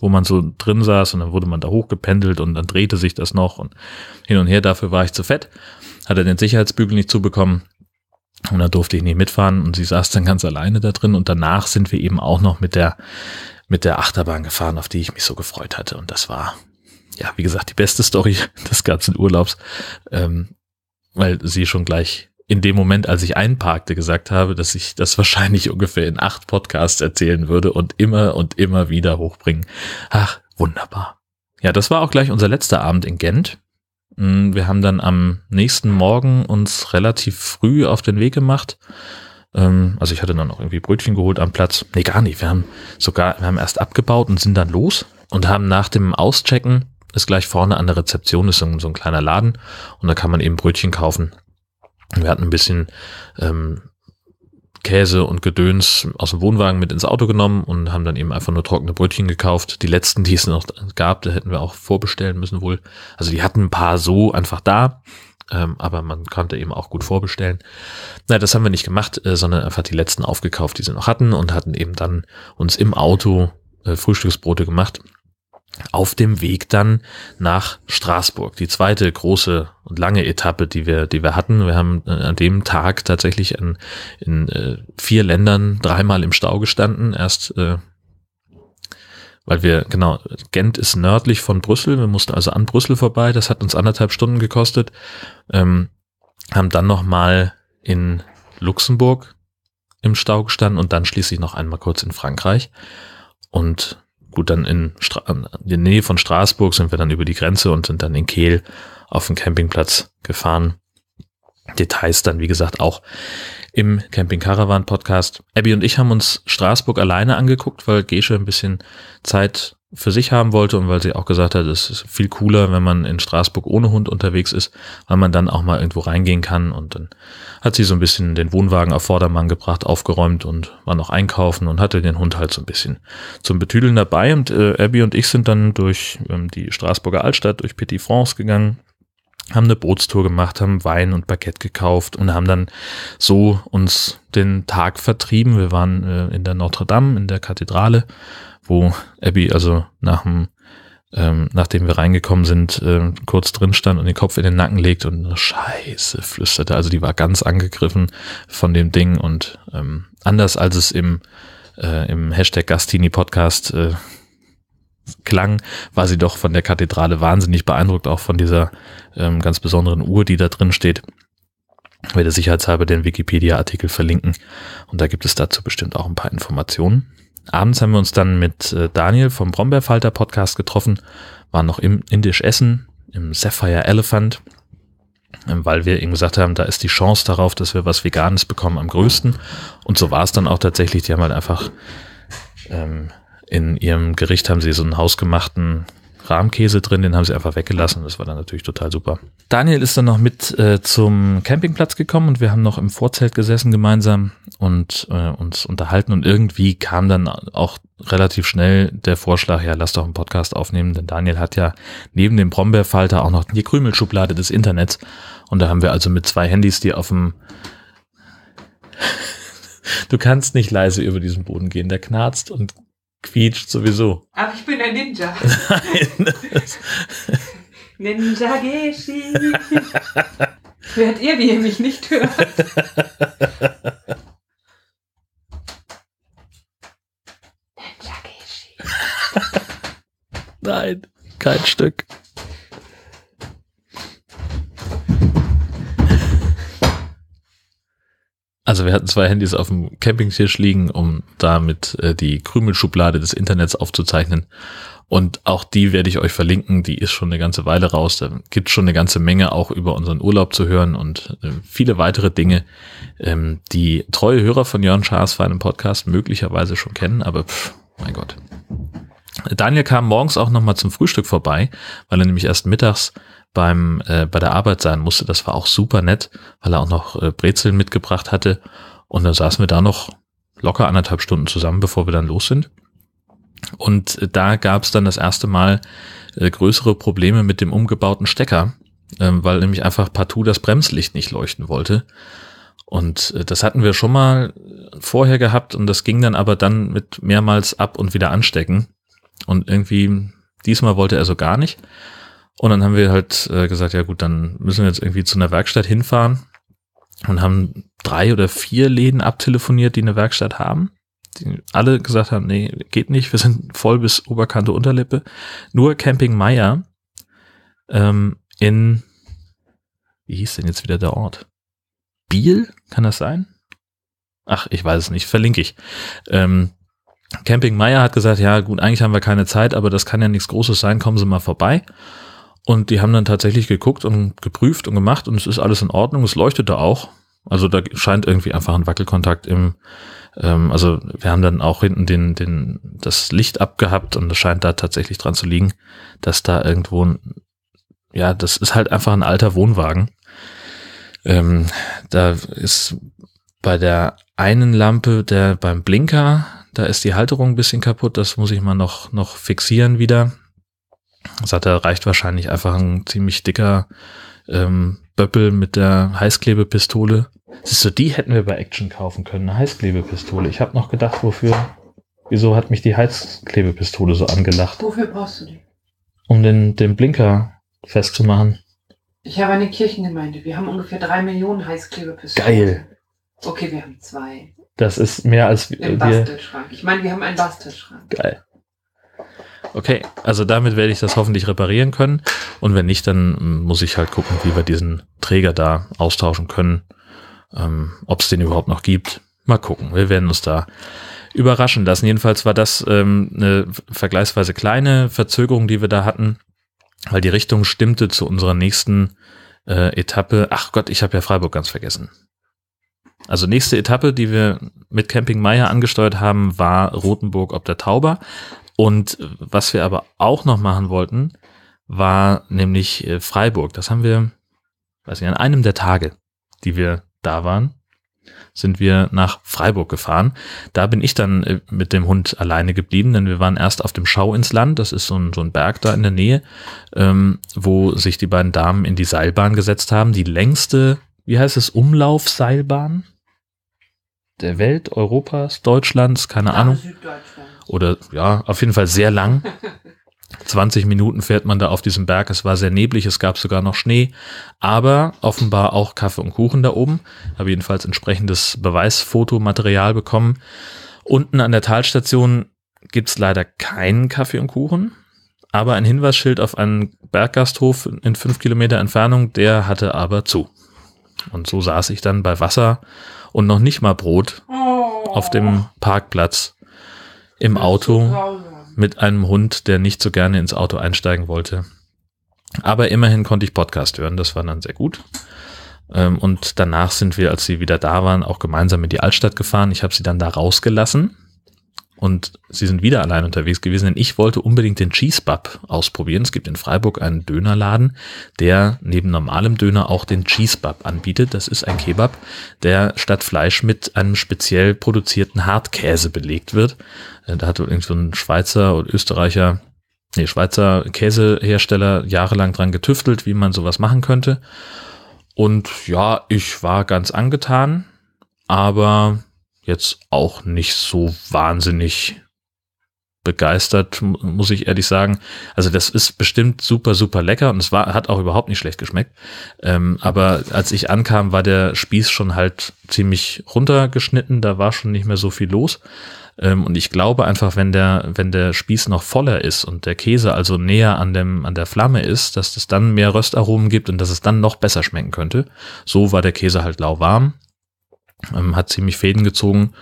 wo man so drin saß und dann wurde man da hochgependelt und dann drehte sich das noch und hin und her. Dafür war ich zu fett, hatte den Sicherheitsbügel nicht zubekommen und da durfte ich nicht mitfahren und sie saß dann ganz alleine da drin und danach sind wir eben auch noch mit der mit der Achterbahn gefahren, auf die ich mich so gefreut hatte und das war ja wie gesagt die beste Story des ganzen Urlaubs, ähm, weil sie schon gleich in dem Moment, als ich einparkte, gesagt habe, dass ich das wahrscheinlich ungefähr in acht Podcasts erzählen würde und immer und immer wieder hochbringen. Ach, wunderbar. Ja, das war auch gleich unser letzter Abend in Gent. Mm, wir haben dann am nächsten Morgen uns relativ früh auf den Weg gemacht. Ähm, also ich hatte dann noch irgendwie Brötchen geholt am Platz. Nee, gar nicht. Wir haben sogar, wir haben erst abgebaut und sind dann los und haben nach dem Auschecken ist gleich vorne an der Rezeption ist so ein, so ein kleiner Laden und da kann man eben Brötchen kaufen wir hatten ein bisschen ähm, Käse und Gedöns aus dem Wohnwagen mit ins Auto genommen und haben dann eben einfach nur trockene Brötchen gekauft. Die letzten, die es noch gab, da hätten wir auch vorbestellen müssen wohl. Also die hatten ein paar so einfach da, ähm, aber man konnte eben auch gut vorbestellen. Naja, das haben wir nicht gemacht, äh, sondern einfach die letzten aufgekauft, die sie noch hatten und hatten eben dann uns im Auto äh, Frühstücksbrote gemacht auf dem Weg dann nach Straßburg. Die zweite große und lange Etappe, die wir, die wir hatten. Wir haben äh, an dem Tag tatsächlich in, in äh, vier Ländern dreimal im Stau gestanden. Erst, äh, weil wir, genau, Gent ist nördlich von Brüssel. Wir mussten also an Brüssel vorbei. Das hat uns anderthalb Stunden gekostet. Ähm, haben dann nochmal in Luxemburg im Stau gestanden und dann schließlich noch einmal kurz in Frankreich. Und gut, dann in, in der Nähe von Straßburg sind wir dann über die Grenze und sind dann in Kehl auf den Campingplatz gefahren. Details dann, wie gesagt, auch im Camping Caravan Podcast. Abby und ich haben uns Straßburg alleine angeguckt, weil Gesche ein bisschen Zeit für sich haben wollte und weil sie auch gesagt hat, es ist viel cooler, wenn man in Straßburg ohne Hund unterwegs ist, weil man dann auch mal irgendwo reingehen kann und dann hat sie so ein bisschen den Wohnwagen auf Vordermann gebracht, aufgeräumt und war noch einkaufen und hatte den Hund halt so ein bisschen zum Betüdeln dabei und äh, Abby und ich sind dann durch ähm, die Straßburger Altstadt, durch Petit France gegangen, haben eine Bootstour gemacht, haben Wein und Baguette gekauft und haben dann so uns den Tag vertrieben. Wir waren äh, in der Notre Dame, in der Kathedrale, wo Abby also nach dem, ähm, nachdem wir reingekommen sind, äh, kurz drin stand und den Kopf in den Nacken legt und Scheiße flüsterte. Also die war ganz angegriffen von dem Ding und ähm, anders als es im, äh, im Hashtag Gastini Podcast äh, klang, war sie doch von der Kathedrale wahnsinnig beeindruckt, auch von dieser ähm, ganz besonderen Uhr, die da drin steht. Ich werde sicherheitshalber den Wikipedia-Artikel verlinken und da gibt es dazu bestimmt auch ein paar Informationen. Abends haben wir uns dann mit äh, Daniel vom Brombeerfalter Podcast getroffen, waren noch im Indisch Essen, im Sapphire Elephant, ähm, weil wir eben gesagt haben, da ist die Chance darauf, dass wir was Veganes bekommen am größten. Und so war es dann auch tatsächlich. Die haben halt einfach ähm, in ihrem Gericht haben sie so einen hausgemachten Rahmkäse drin, den haben sie einfach weggelassen. Das war dann natürlich total super. Daniel ist dann noch mit äh, zum Campingplatz gekommen und wir haben noch im Vorzelt gesessen gemeinsam und äh, uns unterhalten und irgendwie kam dann auch relativ schnell der Vorschlag, ja, lass doch einen Podcast aufnehmen, denn Daniel hat ja neben dem Brombeerfalter auch noch die Krümelschublade des Internets und da haben wir also mit zwei Handys, die auf dem Du kannst nicht leise über diesen Boden gehen, der knarzt und quietscht sowieso. Aber ich bin ein Ninja. Ninja Geshi. Hört ihr, wie ihr mich nicht hört? Ninja Geshi. Nein, kein Stück. Also wir hatten zwei Handys auf dem Campingtisch liegen, um damit äh, die Krümelschublade des Internets aufzuzeichnen. Und auch die werde ich euch verlinken. Die ist schon eine ganze Weile raus. Da gibt schon eine ganze Menge auch über unseren Urlaub zu hören und äh, viele weitere Dinge, ähm, die treue Hörer von Jörn Schaas für einen Podcast möglicherweise schon kennen. Aber pff, mein Gott. Daniel kam morgens auch nochmal zum Frühstück vorbei, weil er nämlich erst mittags beim äh, bei der Arbeit sein musste. Das war auch super nett, weil er auch noch äh, Brezeln mitgebracht hatte. Und dann saßen wir da noch locker anderthalb Stunden zusammen, bevor wir dann los sind. Und äh, da gab es dann das erste Mal äh, größere Probleme mit dem umgebauten Stecker, äh, weil nämlich einfach partout das Bremslicht nicht leuchten wollte. Und äh, das hatten wir schon mal vorher gehabt und das ging dann aber dann mit mehrmals ab und wieder anstecken. Und irgendwie, diesmal wollte er so gar nicht. Und dann haben wir halt äh, gesagt, ja gut, dann müssen wir jetzt irgendwie zu einer Werkstatt hinfahren und haben drei oder vier Läden abtelefoniert, die eine Werkstatt haben. Die alle gesagt haben, nee, geht nicht, wir sind voll bis Oberkante Unterlippe. Nur Camping Meier ähm, in, wie hieß denn jetzt wieder der Ort? Biel, kann das sein? Ach, ich weiß es nicht, verlinke ich. Ähm, Camping Meier hat gesagt, ja gut, eigentlich haben wir keine Zeit, aber das kann ja nichts Großes sein, kommen Sie mal vorbei. Und die haben dann tatsächlich geguckt und geprüft und gemacht und es ist alles in Ordnung, es leuchtete auch. Also da scheint irgendwie einfach ein Wackelkontakt im, ähm, also wir haben dann auch hinten den, den, das Licht abgehabt und es scheint da tatsächlich dran zu liegen, dass da irgendwo ein, ja, das ist halt einfach ein alter Wohnwagen. Ähm, da ist bei der einen Lampe, der beim Blinker, da ist die Halterung ein bisschen kaputt, das muss ich mal noch, noch fixieren wieder. Sagt er, reicht wahrscheinlich einfach ein ziemlich dicker ähm, Böppel mit der Heißklebepistole. Siehst du, die hätten wir bei Action kaufen können, eine Heißklebepistole. Ich habe noch gedacht, wofür, wieso hat mich die Heißklebepistole so angelacht? Wofür brauchst du die? Um den, den Blinker festzumachen. Ich habe eine Kirchengemeinde. Wir haben ungefähr drei Millionen Heißklebepistolen. Geil. Okay, wir haben zwei. Das ist mehr als Im wir. Bastelschrank. Ich meine, wir haben einen Bastelschrank. Geil. Okay, also damit werde ich das hoffentlich reparieren können. Und wenn nicht, dann muss ich halt gucken, wie wir diesen Träger da austauschen können. Ähm, Ob es den überhaupt noch gibt. Mal gucken. Wir werden uns da überraschen lassen. Jedenfalls war das ähm, eine vergleichsweise kleine Verzögerung, die wir da hatten, weil die Richtung stimmte zu unserer nächsten äh, Etappe. Ach Gott, ich habe ja Freiburg ganz vergessen. Also nächste Etappe, die wir mit Camping Meier angesteuert haben, war Rothenburg ob der Tauber. Und was wir aber auch noch machen wollten, war nämlich äh, Freiburg. Das haben wir, weiß ich, an einem der Tage, die wir da waren, sind wir nach Freiburg gefahren. Da bin ich dann äh, mit dem Hund alleine geblieben, denn wir waren erst auf dem Schau ins Land. Das ist so ein, so ein Berg da in der Nähe, ähm, wo sich die beiden Damen in die Seilbahn gesetzt haben. Die längste, wie heißt es, Umlaufseilbahn der Welt, Europas, Deutschlands, keine Ahnung. Süddeutschland. Oder ja, auf jeden Fall sehr lang. 20 Minuten fährt man da auf diesem Berg. Es war sehr neblig, es gab sogar noch Schnee, aber offenbar auch Kaffee und Kuchen da oben. Habe jedenfalls entsprechendes Beweisfotomaterial bekommen. Unten an der Talstation gibt's leider keinen Kaffee und Kuchen, aber ein Hinweisschild auf einen Berggasthof in fünf Kilometer Entfernung, der hatte aber zu. Und so saß ich dann bei Wasser und noch nicht mal Brot Oh. auf dem Parkplatz im Auto mit einem Hund, der nicht so gerne ins Auto einsteigen wollte. Aber immerhin konnte ich Podcast hören, das war dann sehr gut. Ähm, Und danach sind wir, als sie wieder da waren, auch gemeinsam in die Altstadt gefahren. Ich habe sie dann da rausgelassen und sie sind wieder allein unterwegs gewesen, denn ich wollte unbedingt den Cheese Bub ausprobieren. Es gibt in Freiburg einen Dönerladen, der neben normalem Döner auch den Cheese Bub anbietet. Das ist ein Kebab, der statt Fleisch mit einem speziell produzierten Hartkäse belegt wird. Äh, Da hat wohl irgend so ein Schweizer oder Österreicher, nee, Schweizer Käsehersteller jahrelang dran getüftelt, wie man sowas machen könnte. Und ja, ich war ganz angetan, aber jetzt auch nicht so wahnsinnig begeistert, mu- muss ich ehrlich sagen. Also das ist bestimmt super, super lecker und es war, hat auch überhaupt nicht schlecht geschmeckt. Ähm, aber als ich ankam, war der Spieß schon halt ziemlich runtergeschnitten, da war schon nicht mehr so viel los. Ähm, und ich glaube einfach, wenn der, wenn der Spieß noch voller ist und der Käse also näher an dem, an der Flamme ist, dass es dann mehr Röstaromen gibt und dass es dann noch besser schmecken könnte. So war der Käse halt lauwarm ähm, hat ziemlich Fäden gezogen.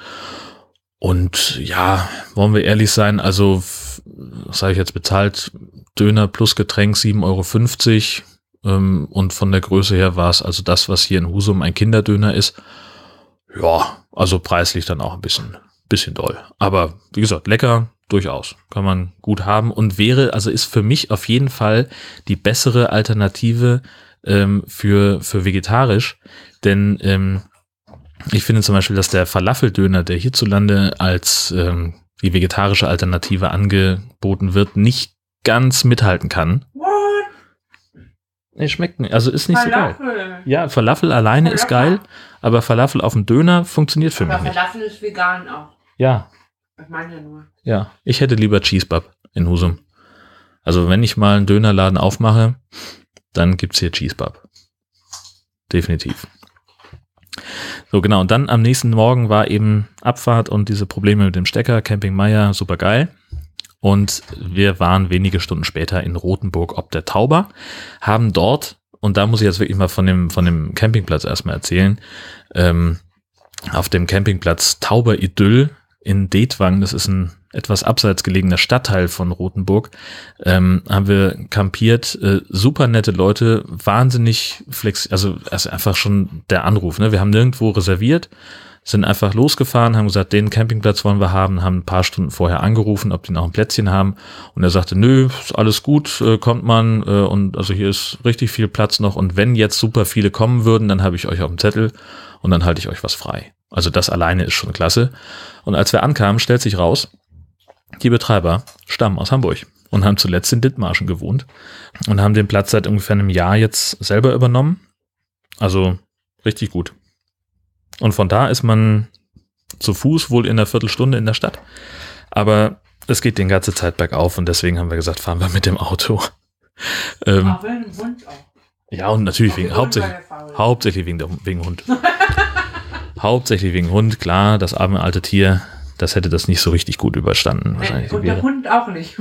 Und ja, wollen wir ehrlich sein, also, was habe ich jetzt bezahlt? Döner plus Getränk 7,50 Euro. Ähm, und von der Größe her war es also das, was hier in Husum ein Kinderdöner ist. Ja, also preislich dann auch ein bisschen, bisschen doll. Aber wie gesagt, lecker, durchaus. Kann man gut haben und wäre, also ist für mich auf jeden Fall die bessere Alternative ähm, für, für vegetarisch. Denn ähm, ich finde zum Beispiel, dass der Falafeldöner, der hierzulande als ähm, die vegetarische Alternative angeboten wird, nicht ganz mithalten kann. What? Nee, schmeckt nicht. Also ist nicht so geil. Falafel. Ja, Falafel alleine ist Falafel. geil, aber Falafel auf dem Döner funktioniert für Aber mich nicht. Falafel ist vegan auch. Ja, Ich meine ja nur. ja. Ich hätte lieber Cheesebub. in Husum. Also wenn ich mal einen Dönerladen aufmache, dann gibt's hier Cheesebub. Definitiv. So, genau. Und dann am nächsten Morgen war eben Abfahrt und diese Probleme mit dem Stecker, Camping Meier, super geil. Und wir waren wenige Stunden später in Rothenburg ob der Tauber, haben dort, und da muss ich jetzt wirklich mal von dem, von dem Campingplatz erstmal erzählen, ähm, auf dem Campingplatz Tauber Idyll in Detwang, das ist ein etwas abseits gelegener Stadtteil von Rothenburg, ähm, haben wir kampiert, äh, super nette Leute, wahnsinnig flex, also, also einfach schon der Anruf, ne? Wir haben nirgendwo reserviert, sind einfach losgefahren, haben gesagt, den Campingplatz wollen wir haben, haben ein paar Stunden vorher angerufen, ob die noch ein Plätzchen haben und er sagte, nö, ist alles gut, äh, kommt man äh, und also hier ist richtig viel Platz noch und wenn jetzt super viele kommen würden, dann habe ich euch auf dem Zettel und dann halte ich euch was frei. Also das alleine ist schon klasse. Und als wir ankamen, stellt sich raus, die Betreiber stammen aus Hamburg und haben zuletzt in Dithmarschen gewohnt und haben den Platz seit ungefähr einem Jahr jetzt selber übernommen. Also richtig gut. Und von da ist man zu Fuß wohl in einer Viertelstunde in der Stadt. Aber es geht die ganze Zeit bergauf und deswegen haben wir gesagt, fahren wir mit dem Auto. ähm, ja, und natürlich wegen, hauptsächlich, hauptsächlich wegen, der, wegen Hund. hauptsächlich wegen Hund, klar, das arme alte Tier das hätte das nicht so richtig gut überstanden. Wahrscheinlich Und der Hund auch nicht.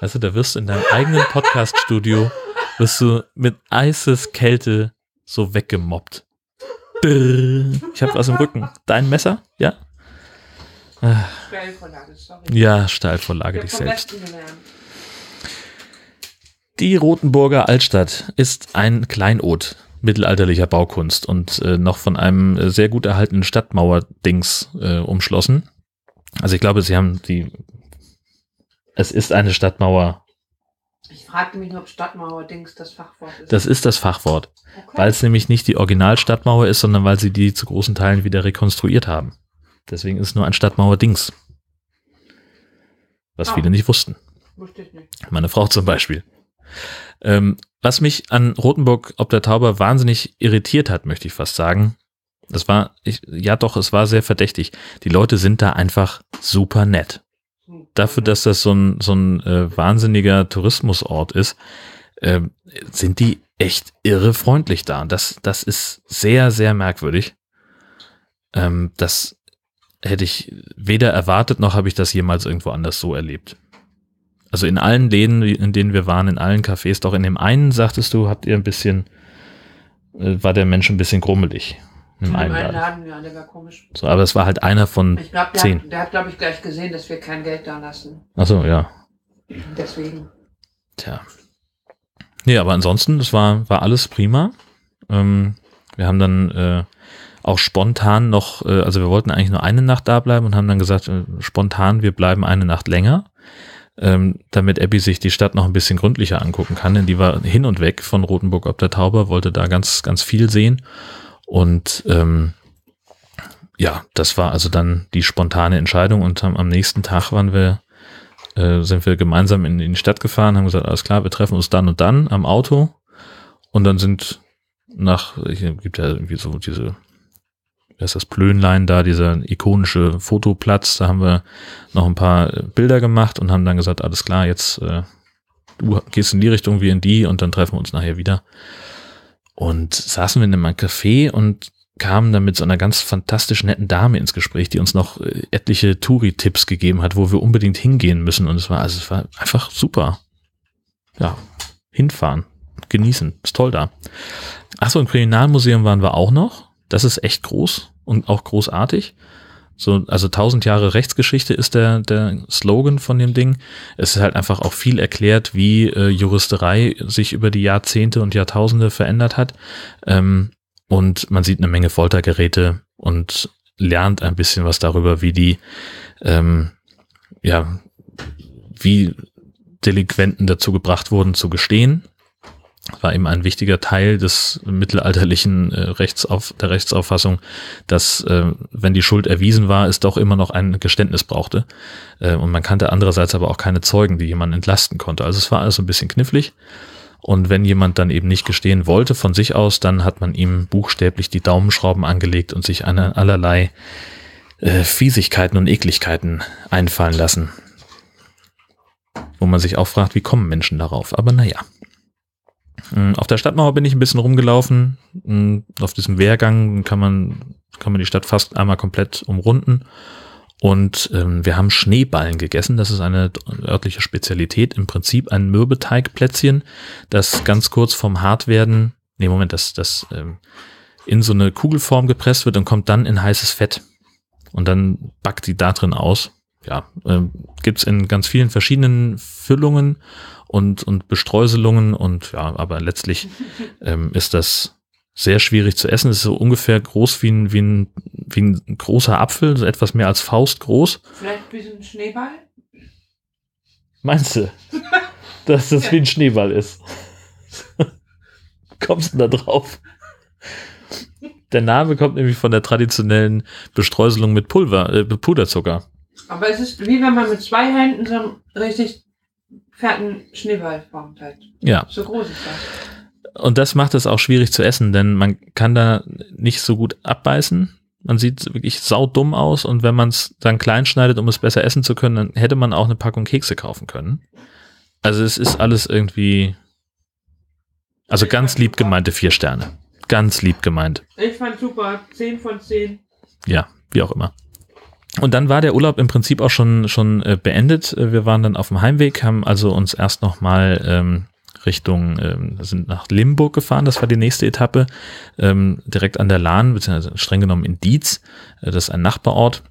Also da wirst du in deinem eigenen Podcast-Studio, wirst du mit Eiseskälte so weggemobbt. Ich habe was im Rücken. Dein Messer? Ja? Steilvorlage, sorry. Ja, Steilvorlage dich selbst. Die Rotenburger Altstadt ist ein Kleinod mittelalterlicher Baukunst und äh, noch von einem äh, sehr gut erhaltenen Stadtmauer-Dings äh, umschlossen. Also ich glaube, sie haben die. Es ist eine Stadtmauer. Ich fragte mich nur, ob Stadtmauer-Dings das Fachwort ist. Das ist das Fachwort. Okay. Weil es nämlich nicht die Originalstadtmauer ist, sondern weil sie die zu großen Teilen wieder rekonstruiert haben. Deswegen ist es nur ein Stadtmauer-Dings. Was oh. viele nicht wussten. Wusste ich nicht. Meine Frau zum Beispiel. Ähm, was mich an Rothenburg ob der Tauber wahnsinnig irritiert hat, möchte ich fast sagen, das war, ich, ja doch, es war sehr verdächtig. Die Leute sind da einfach super nett. Dafür, dass das so ein, so ein äh, wahnsinniger Tourismusort ist, äh, sind die echt irre freundlich da. Das, das ist sehr, sehr merkwürdig. Ähm, das hätte ich weder erwartet, noch habe ich das jemals irgendwo anders so erlebt. Also in allen Läden, in denen wir waren, in allen Cafés, doch in dem einen, sagtest du, habt ihr ein bisschen, äh, war der Mensch ein bisschen grummelig. Im einen Laden. Laden. ja, der war komisch. So, aber es war halt einer von ich glaub, der zehn. Hat, der hat, glaube ich, gleich gesehen, dass wir kein Geld da lassen. Ach so, ja. Deswegen. Tja. Nee, aber ansonsten, es war, war alles prima. Ähm, wir haben dann äh, auch spontan noch, äh, also wir wollten eigentlich nur eine Nacht da bleiben und haben dann gesagt, äh, spontan, wir bleiben eine Nacht länger ähm, damit Abby sich die Stadt noch ein bisschen gründlicher angucken kann, denn die war hin und weg von Rotenburg ob der Tauber, wollte da ganz, ganz viel sehen. Und ähm, ja, das war also dann die spontane Entscheidung und am, am nächsten Tag waren wir, äh, sind wir gemeinsam in, in die Stadt gefahren, haben gesagt, alles klar, wir treffen uns dann und dann am Auto und dann sind nach, hier gibt ja irgendwie so diese ist das Plönlein da, dieser ikonische Fotoplatz. Da haben wir noch ein paar äh, Bilder gemacht und haben dann gesagt, alles klar, jetzt äh, du gehst in die Richtung wie in die und dann treffen wir uns nachher wieder. Und saßen wir in einem Café und kamen dann mit so einer ganz fantastisch netten Dame ins Gespräch, die uns noch äh, etliche Touri-Tipps gegeben hat, wo wir unbedingt hingehen müssen. Und es war, also es war einfach super. Ja, hinfahren, genießen, ist toll da. Achso, im Kriminalmuseum waren wir auch noch. Das ist echt groß und auch großartig. So, also tausend Jahre Rechtsgeschichte ist der, der Slogan von dem Ding. Es ist halt einfach auch viel erklärt, wie äh, Juristerei sich über die Jahrzehnte und Jahrtausende verändert hat. Ähm, und man sieht eine Menge Foltergeräte und lernt ein bisschen was darüber, wie die, ähm, ja, wie Delinquenten dazu gebracht wurden zu gestehen war eben ein wichtiger Teil des mittelalterlichen äh, Rechtsauf, der Rechtsauffassung, dass äh, wenn die Schuld erwiesen war, es doch immer noch ein Geständnis brauchte. Äh, und man kannte andererseits aber auch keine Zeugen, die jemanden entlasten konnte. Also es war alles ein bisschen knifflig. Und wenn jemand dann eben nicht gestehen wollte von sich aus, dann hat man ihm buchstäblich die Daumenschrauben angelegt und sich eine allerlei äh, Fiesigkeiten und Ekligkeiten einfallen lassen. Wo man sich auch fragt, wie kommen Menschen darauf? Aber naja. Mm, auf der Stadtmauer bin ich ein bisschen rumgelaufen. Mm, auf diesem Wehrgang kann man, kann man die Stadt fast einmal komplett umrunden. Und ähm, wir haben Schneeballen gegessen. Das ist eine örtliche Spezialität. Im Prinzip ein Mürbeteigplätzchen, das ganz kurz vom Hartwerden, nee, Moment, das, das ähm, in so eine Kugelform gepresst wird und kommt dann in heißes Fett. Und dann backt die da drin aus. Ja, ähm, gibt's in ganz vielen verschiedenen Füllungen und, und Bestreuselungen und ja, aber letztlich ähm, ist das sehr schwierig zu essen. Es ist so ungefähr groß wie ein, wie ein, wie ein großer Apfel, so etwas mehr als Faust groß. Vielleicht wie ein Schneeball? Meinst du, dass das wie ein Schneeball ist? Kommst du da drauf? Der Name kommt nämlich von der traditionellen Bestreuselung mit Pulver, äh, mit Puderzucker. Aber es ist wie wenn man mit zwei Händen so richtig fetten Schneeball formt halt. Ja. So groß ist das. Und das macht es auch schwierig zu essen, denn man kann da nicht so gut abbeißen. Man sieht wirklich saudumm aus und wenn man es dann klein schneidet, um es besser essen zu können, dann hätte man auch eine Packung Kekse kaufen können. Also es ist alles irgendwie, also ganz lieb gemeinte vier Sterne. Ganz lieb gemeint. Ich fand super. 10 von 10. Ja, wie auch immer. Und dann war der Urlaub im Prinzip auch schon, schon äh, beendet. Äh, wir waren dann auf dem Heimweg, haben also uns erst nochmal ähm, Richtung, ähm, sind nach Limburg gefahren, das war die nächste Etappe, ähm, direkt an der Lahn, beziehungsweise streng genommen in Dietz, äh, das ist ein Nachbarort,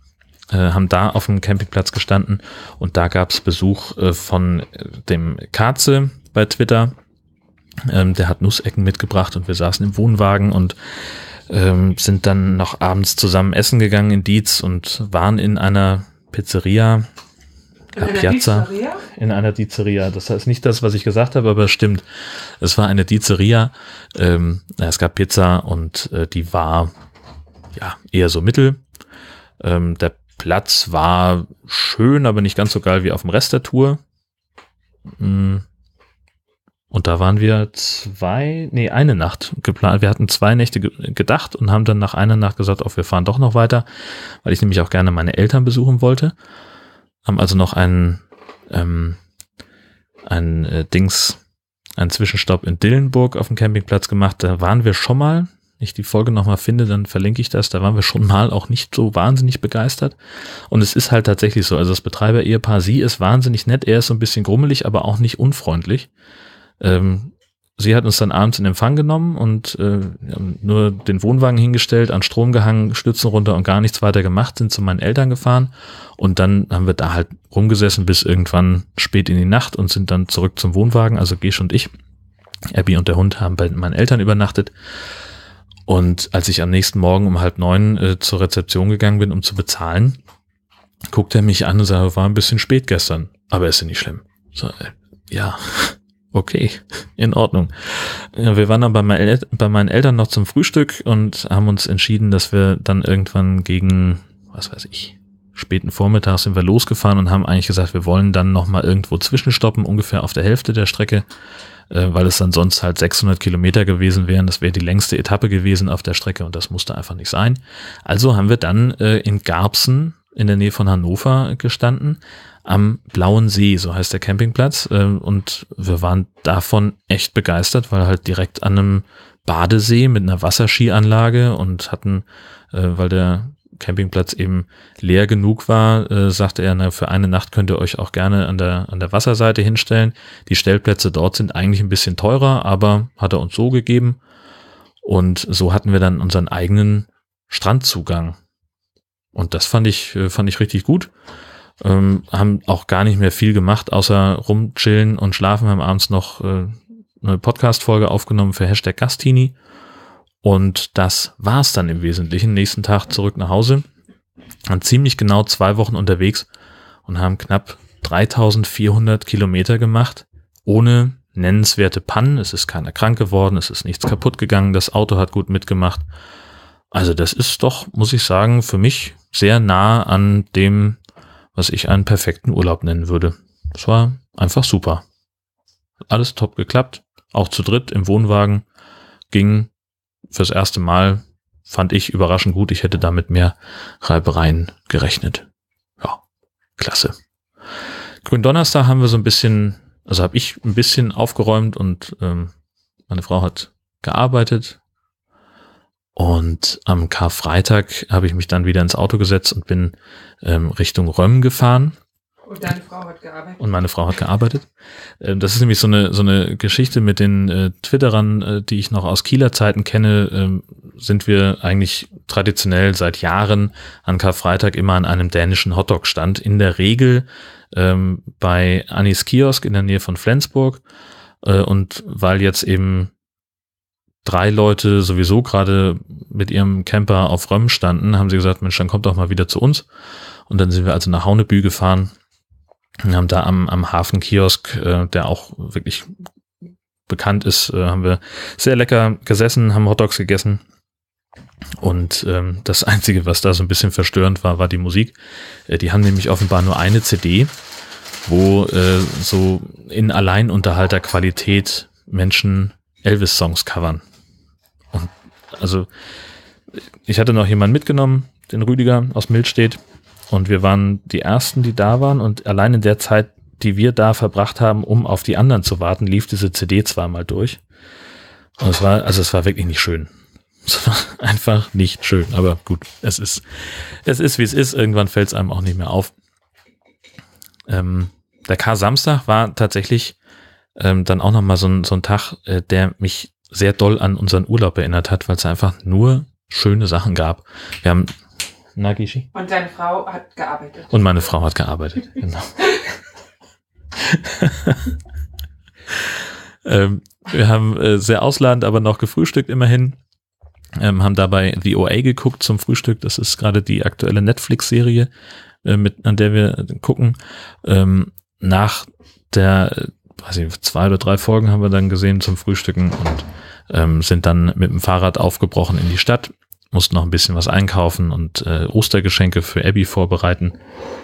äh, haben da auf dem Campingplatz gestanden. Und da gab es Besuch äh, von dem Katze bei Twitter, ähm, der hat Nussecken mitgebracht und wir saßen im Wohnwagen und ähm, sind dann noch abends zusammen essen gegangen in Dietz und waren in einer Pizzeria, La Piazza Pizzeria? in einer Dizeria. Das heißt nicht das, was ich gesagt habe, aber es stimmt. Es war eine Dizeria. Ähm, es gab Pizza und äh, die war ja eher so mittel. Ähm, der Platz war schön, aber nicht ganz so geil wie auf dem Rest der Tour. Mm. Und da waren wir zwei, nee, eine Nacht geplant. Wir hatten zwei Nächte ge gedacht und haben dann nach einer Nacht gesagt, auch wir fahren doch noch weiter, weil ich nämlich auch gerne meine Eltern besuchen wollte. Haben also noch einen, ähm, ein äh, Dings, einen Zwischenstopp in Dillenburg auf dem Campingplatz gemacht. Da waren wir schon mal. Wenn ich die Folge nochmal finde, dann verlinke ich das. Da waren wir schon mal auch nicht so wahnsinnig begeistert. Und es ist halt tatsächlich so. Also das Betreiber-Ehepaar, sie ist wahnsinnig nett. Er ist so ein bisschen grummelig, aber auch nicht unfreundlich. Ähm, sie hat uns dann abends in Empfang genommen und äh, nur den Wohnwagen hingestellt, an Strom gehangen, Stützen runter und gar nichts weiter gemacht, sind zu meinen Eltern gefahren und dann haben wir da halt rumgesessen bis irgendwann spät in die Nacht und sind dann zurück zum Wohnwagen, also Gesch und ich. Abby und der Hund haben bei meinen Eltern übernachtet. Und als ich am nächsten Morgen um halb neun äh, zur Rezeption gegangen bin, um zu bezahlen, guckt er mich an und sagt, war ein bisschen spät gestern, aber ist ja nicht schlimm. So, äh, ja, okay, in Ordnung. Wir waren dann bei, mein bei meinen Eltern noch zum Frühstück und haben uns entschieden, dass wir dann irgendwann gegen, was weiß ich, späten Vormittag sind wir losgefahren und haben eigentlich gesagt, wir wollen dann nochmal irgendwo zwischenstoppen, ungefähr auf der Hälfte der Strecke, äh, weil es dann sonst halt 600 Kilometer gewesen wären. Das wäre die längste Etappe gewesen auf der Strecke und das musste einfach nicht sein. Also haben wir dann äh, in Garbsen in der Nähe von Hannover gestanden, am Blauen See, so heißt der Campingplatz. äh, Und wir waren davon echt begeistert, weil halt direkt an einem Badesee mit einer Wasserskianlage und hatten, äh, weil der Campingplatz eben leer genug war, äh, sagte er, na, für eine Nacht könnt ihr euch auch gerne an der, an der Wasserseite hinstellen. Die Stellplätze dort sind eigentlich ein bisschen teurer, aber hat er uns so gegeben. Und so hatten wir dann unseren eigenen Strandzugang. Und das fand ich, äh, fand ich richtig gut. Ähm, haben auch gar nicht mehr viel gemacht, außer rumchillen und schlafen. Haben abends noch äh, eine Podcast-Folge aufgenommen für Hashtag Gastini. Und das war's dann im Wesentlichen. Nächsten Tag zurück nach Hause. Waren ziemlich genau zwei Wochen unterwegs und haben knapp 3400 Kilometer gemacht, ohne nennenswerte Pannen. Es ist keiner krank geworden, es ist nichts kaputt gegangen, das Auto hat gut mitgemacht. Also das ist doch, muss ich sagen, für mich sehr nah an dem, was ich einen perfekten Urlaub nennen würde. Das war einfach super. Alles top geklappt. Auch zu dritt im Wohnwagen ging fürs erste Mal fand ich überraschend gut. Ich hätte damit mehr Reibereien gerechnet. Ja, klasse. Gründonnerstag haben wir so ein bisschen, also habe ich ein bisschen aufgeräumt und ähm, meine Frau hat gearbeitet. Und am Karfreitag habe ich mich dann wieder ins Auto gesetzt und bin ähm, Richtung Römm gefahren. Und deine Frau hat gearbeitet. Und meine Frau hat gearbeitet. Ähm, Das ist nämlich so eine, so eine Geschichte mit den äh, Twitterern, äh, die ich noch aus Kieler Zeiten kenne, ähm, sind wir eigentlich traditionell seit Jahren an Karfreitag immer an einem dänischen Hotdog-Stand. In der Regel ähm, bei Anis Kiosk in der Nähe von Flensburg. Äh, und weil jetzt eben drei Leute sowieso gerade mit ihrem Camper auf Römm standen, haben sie gesagt, Mensch, dann kommt doch mal wieder zu uns. Und dann sind wir also nach Haunebü gefahren und haben da am, am Hafenkiosk, äh, der auch wirklich bekannt ist, äh, haben wir sehr lecker gesessen, haben Hotdogs gegessen. Und ähm, das Einzige, was da so ein bisschen verstörend war, war die Musik. Äh, die haben nämlich offenbar nur eine CD, wo äh, so in Alleinunterhalterqualität Menschen Elvis-Songs covern. Also ich hatte noch jemanden mitgenommen, den Rüdiger aus Milstedt. Und wir waren die Ersten, die da waren. Und allein in der Zeit, die wir da verbracht haben, um auf die anderen zu warten, lief diese CD zweimal durch. Und es war, also es war wirklich nicht schön. Es war einfach nicht schön. Aber gut, es ist, es ist, wie es ist. Irgendwann fällt es einem auch nicht mehr auf. Ähm, der K-Samstag war tatsächlich ähm, dann auch nochmal so ein, so ein Tag, äh, der mich sehr doll an unseren Urlaub erinnert hat, weil es einfach nur schöne Sachen gab. Wir haben Nagishi. Und deine Frau hat gearbeitet. Und meine Frau hat gearbeitet, genau. ähm, wir haben äh, sehr ausladend, aber noch gefrühstückt immerhin. Ähm, haben dabei The OA geguckt zum Frühstück. Das ist gerade die aktuelle Netflix-Serie, äh, mit, an der wir gucken. Ähm, nach der, weiß ich, zwei oder drei Folgen haben wir dann gesehen zum Frühstücken und ähm, sind dann mit dem Fahrrad aufgebrochen in die Stadt mussten noch ein bisschen was einkaufen und äh, Ostergeschenke für Abby vorbereiten.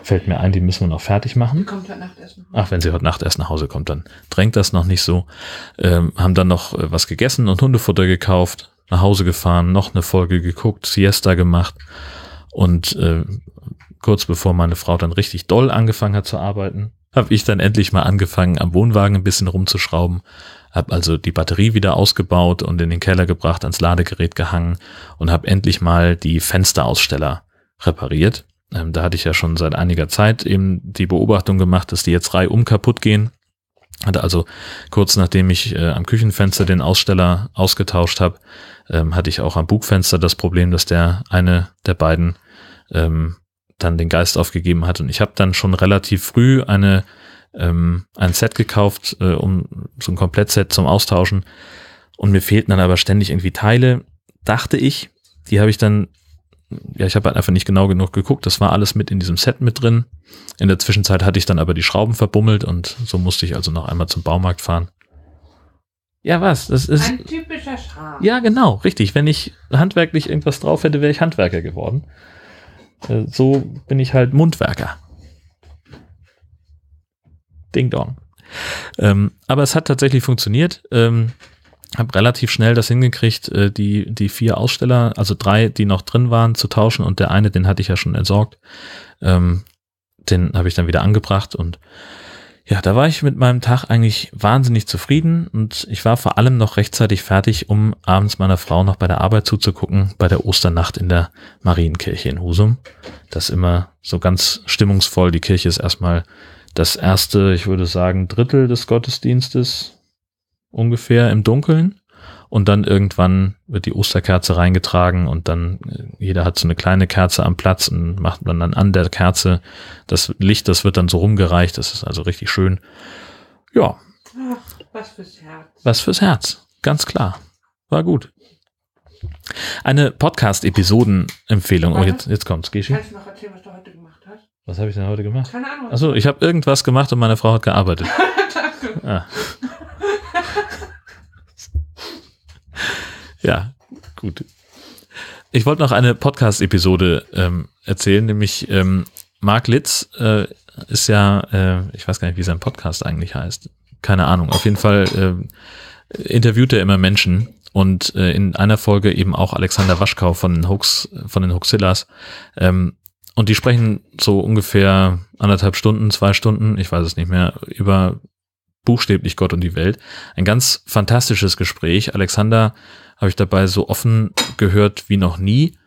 Fällt mir ein, die müssen wir noch fertig Die machen. kommt heute Nacht essen. Ach, wenn sie heute Nacht erst nach Hause kommt, dann drängt das noch nicht so. Ähm, haben dann noch äh, was gegessen und Hundefutter gekauft, nach Hause gefahren, noch eine Folge geguckt, Siesta gemacht und äh, kurz bevor meine Frau dann richtig doll angefangen hat zu arbeiten, habe ich dann endlich mal angefangen, am Wohnwagen ein bisschen rumzuschrauben, habe also die Batterie wieder ausgebaut und in den Keller gebracht, ans Ladegerät gehangen und habe endlich mal die Fensteraussteller repariert. Ähm, da hatte ich ja schon seit einiger Zeit eben die Beobachtung gemacht, dass die jetzt reihum kaputt gehen. Hatte also kurz nachdem ich äh, am Küchenfenster den Aussteller ausgetauscht habe, ähm, hatte ich auch am Bugfenster das Problem, dass der eine der beiden ähm, dann den Geist aufgegeben hat. Und ich habe dann schon relativ früh eine ähm, ein Set gekauft, äh, um so ein Komplettset zum Austauschen. Und mir fehlten dann aber ständig irgendwie Teile, dachte ich. Die habe ich dann, ja, ich habe halt einfach nicht genau genug geguckt. Das war alles mit in diesem Set mit drin. In der Zwischenzeit hatte ich dann aber die Schrauben verbummelt und so musste ich also noch einmal zum Baumarkt fahren. Ja, was? Das ist. Ein typischer Schram. Ja, genau, richtig. Wenn ich handwerklich irgendwas drauf hätte, wäre ich Handwerker geworden. Äh, So bin ich halt Mundwerker. Ding Dong. Ähm, aber es hat tatsächlich funktioniert. Ähm, habe relativ schnell das hingekriegt, äh, die, die vier Aussteller, also drei, die noch drin waren, zu tauschen und der eine, den hatte ich ja schon entsorgt. Ähm, den habe ich dann wieder angebracht und ja, da war ich mit meinem Tag eigentlich wahnsinnig zufrieden und ich war vor allem noch rechtzeitig fertig, um abends meiner Frau noch bei der Arbeit zuzugucken, bei der Osternacht in der Marienkirche in Husum. Das ist immer so ganz stimmungsvoll. Die Kirche ist erstmal das erste, ich würde sagen, Drittel des Gottesdienstes ungefähr im Dunkeln. Und dann irgendwann wird die Osterkerze reingetragen und dann äh, jeder hat so eine kleine Kerze am Platz und macht man dann an der Kerze das Licht, das wird dann so rumgereicht. Das ist also richtig schön. Ja, Ach, was fürs Herz. was fürs Herz. Ganz klar. War gut. Eine Podcast-Episoden-Empfehlung. Oh, jetzt, jetzt kommt's, Geschi. Kannst du noch erzählen, was du heute gemacht hast? Was habe ich denn heute gemacht? Keine Ahnung. Achso, ich habe irgendwas gemacht und meine Frau hat gearbeitet. Ah. Ja, gut. Ich wollte noch eine Podcast-Episode ähm, erzählen, nämlich ähm, Mark Litz äh, ist ja, äh, ich weiß gar nicht, wie sein Podcast eigentlich heißt. Keine Ahnung. Auf jeden Fall äh, interviewt er immer Menschen und äh, in einer Folge eben auch Alexander Waschkau von den Hoax, von den Hoaxillas. Ähm, und die sprechen so ungefähr anderthalb Stunden, zwei Stunden, ich weiß es nicht mehr, über buchstäblich Gott und die Welt. Ein ganz fantastisches Gespräch. Alexander habe ich dabei so offen gehört wie noch nie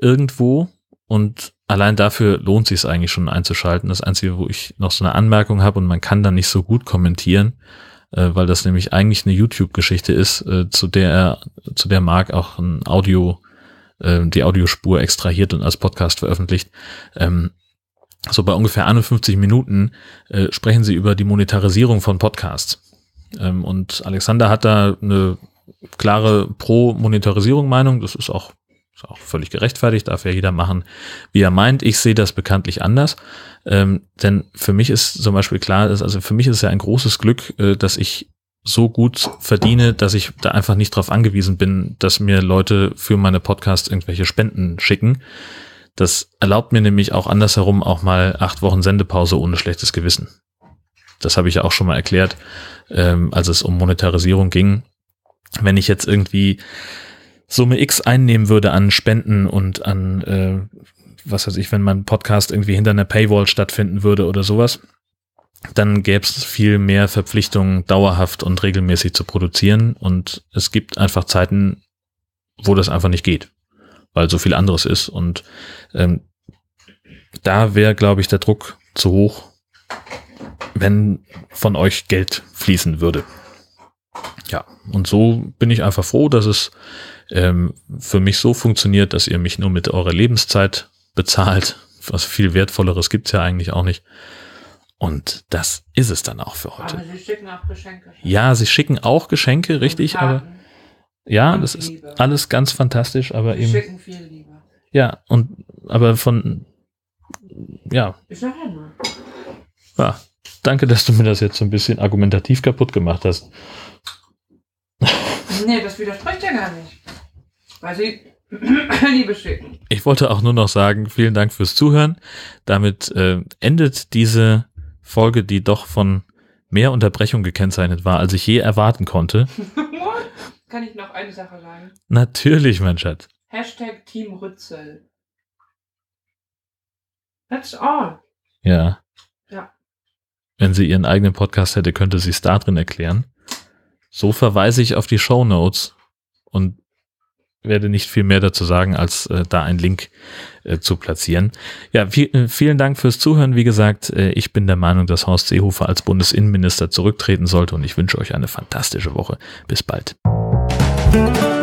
irgendwo. Und allein dafür lohnt sich es eigentlich schon einzuschalten. Das Einzige, wo ich noch so eine Anmerkung habe und man kann da nicht so gut kommentieren, äh, weil das nämlich eigentlich eine YouTube-Geschichte ist, äh, zu der er, zu der Marc auch ein Audio, äh, die Audiospur extrahiert und als Podcast veröffentlicht. Ähm, so bei ungefähr 51 Minuten äh, sprechen sie über die Monetarisierung von Podcasts. Ähm, und Alexander hat da eine klare Pro-Monetarisierung-Meinung. Das ist auch, ist auch völlig gerechtfertigt, darf ja jeder machen, wie er meint. Ich sehe das bekanntlich anders. Ähm, denn für mich ist zum Beispiel klar, ist, also für mich ist es ja ein großes Glück, äh, dass ich so gut verdiene, dass ich da einfach nicht darauf angewiesen bin, dass mir Leute für meine Podcasts irgendwelche Spenden schicken. Das erlaubt mir nämlich auch andersherum auch mal acht Wochen Sendepause ohne schlechtes Gewissen. Das habe ich ja auch schon mal erklärt, ähm, als es um Monetarisierung ging. Wenn ich jetzt irgendwie Summe X einnehmen würde an Spenden und an, äh, was weiß ich, wenn mein Podcast irgendwie hinter einer Paywall stattfinden würde oder sowas, dann gäbe es viel mehr Verpflichtungen, dauerhaft und regelmäßig zu produzieren. Und es gibt einfach Zeiten, wo das einfach nicht geht weil so viel anderes ist. Und ähm, da wäre, glaube ich, der Druck zu hoch, wenn von euch Geld fließen würde. Ja, und so bin ich einfach froh, dass es ähm, für mich so funktioniert, dass ihr mich nur mit eurer Lebenszeit bezahlt. Was viel Wertvolleres gibt's ja eigentlich auch nicht. Und das ist es dann auch für heute. Aber sie schicken auch Geschenke. Ja, sie schicken auch Geschenke, richtig, aber ja, das ist Liebe. alles ganz fantastisch, aber Wir eben. schicken viel Liebe. Ja, und aber von ja, ja, danke, dass du mir das jetzt so ein bisschen argumentativ kaputt gemacht hast. Nee, das widerspricht ja gar nicht. Weil sie Liebe schicken. Ich wollte auch nur noch sagen, vielen Dank fürs Zuhören. Damit äh, endet diese Folge, die doch von mehr Unterbrechung gekennzeichnet war, als ich je erwarten konnte. Kann ich noch eine Sache sagen? Natürlich, mein Schatz. Hashtag Team Rützel. That's all. Ja. Ja. Wenn sie ihren eigenen Podcast hätte, könnte sie es da drin erklären. So verweise ich auf die Show Notes und werde nicht viel mehr dazu sagen, als äh, da einen Link äh, zu platzieren. Ja, viel, äh, vielen Dank fürs Zuhören. Wie gesagt, äh, ich bin der Meinung, dass Horst Seehofer als Bundesinnenminister zurücktreten sollte und ich wünsche euch eine fantastische Woche. Bis bald. Thank you.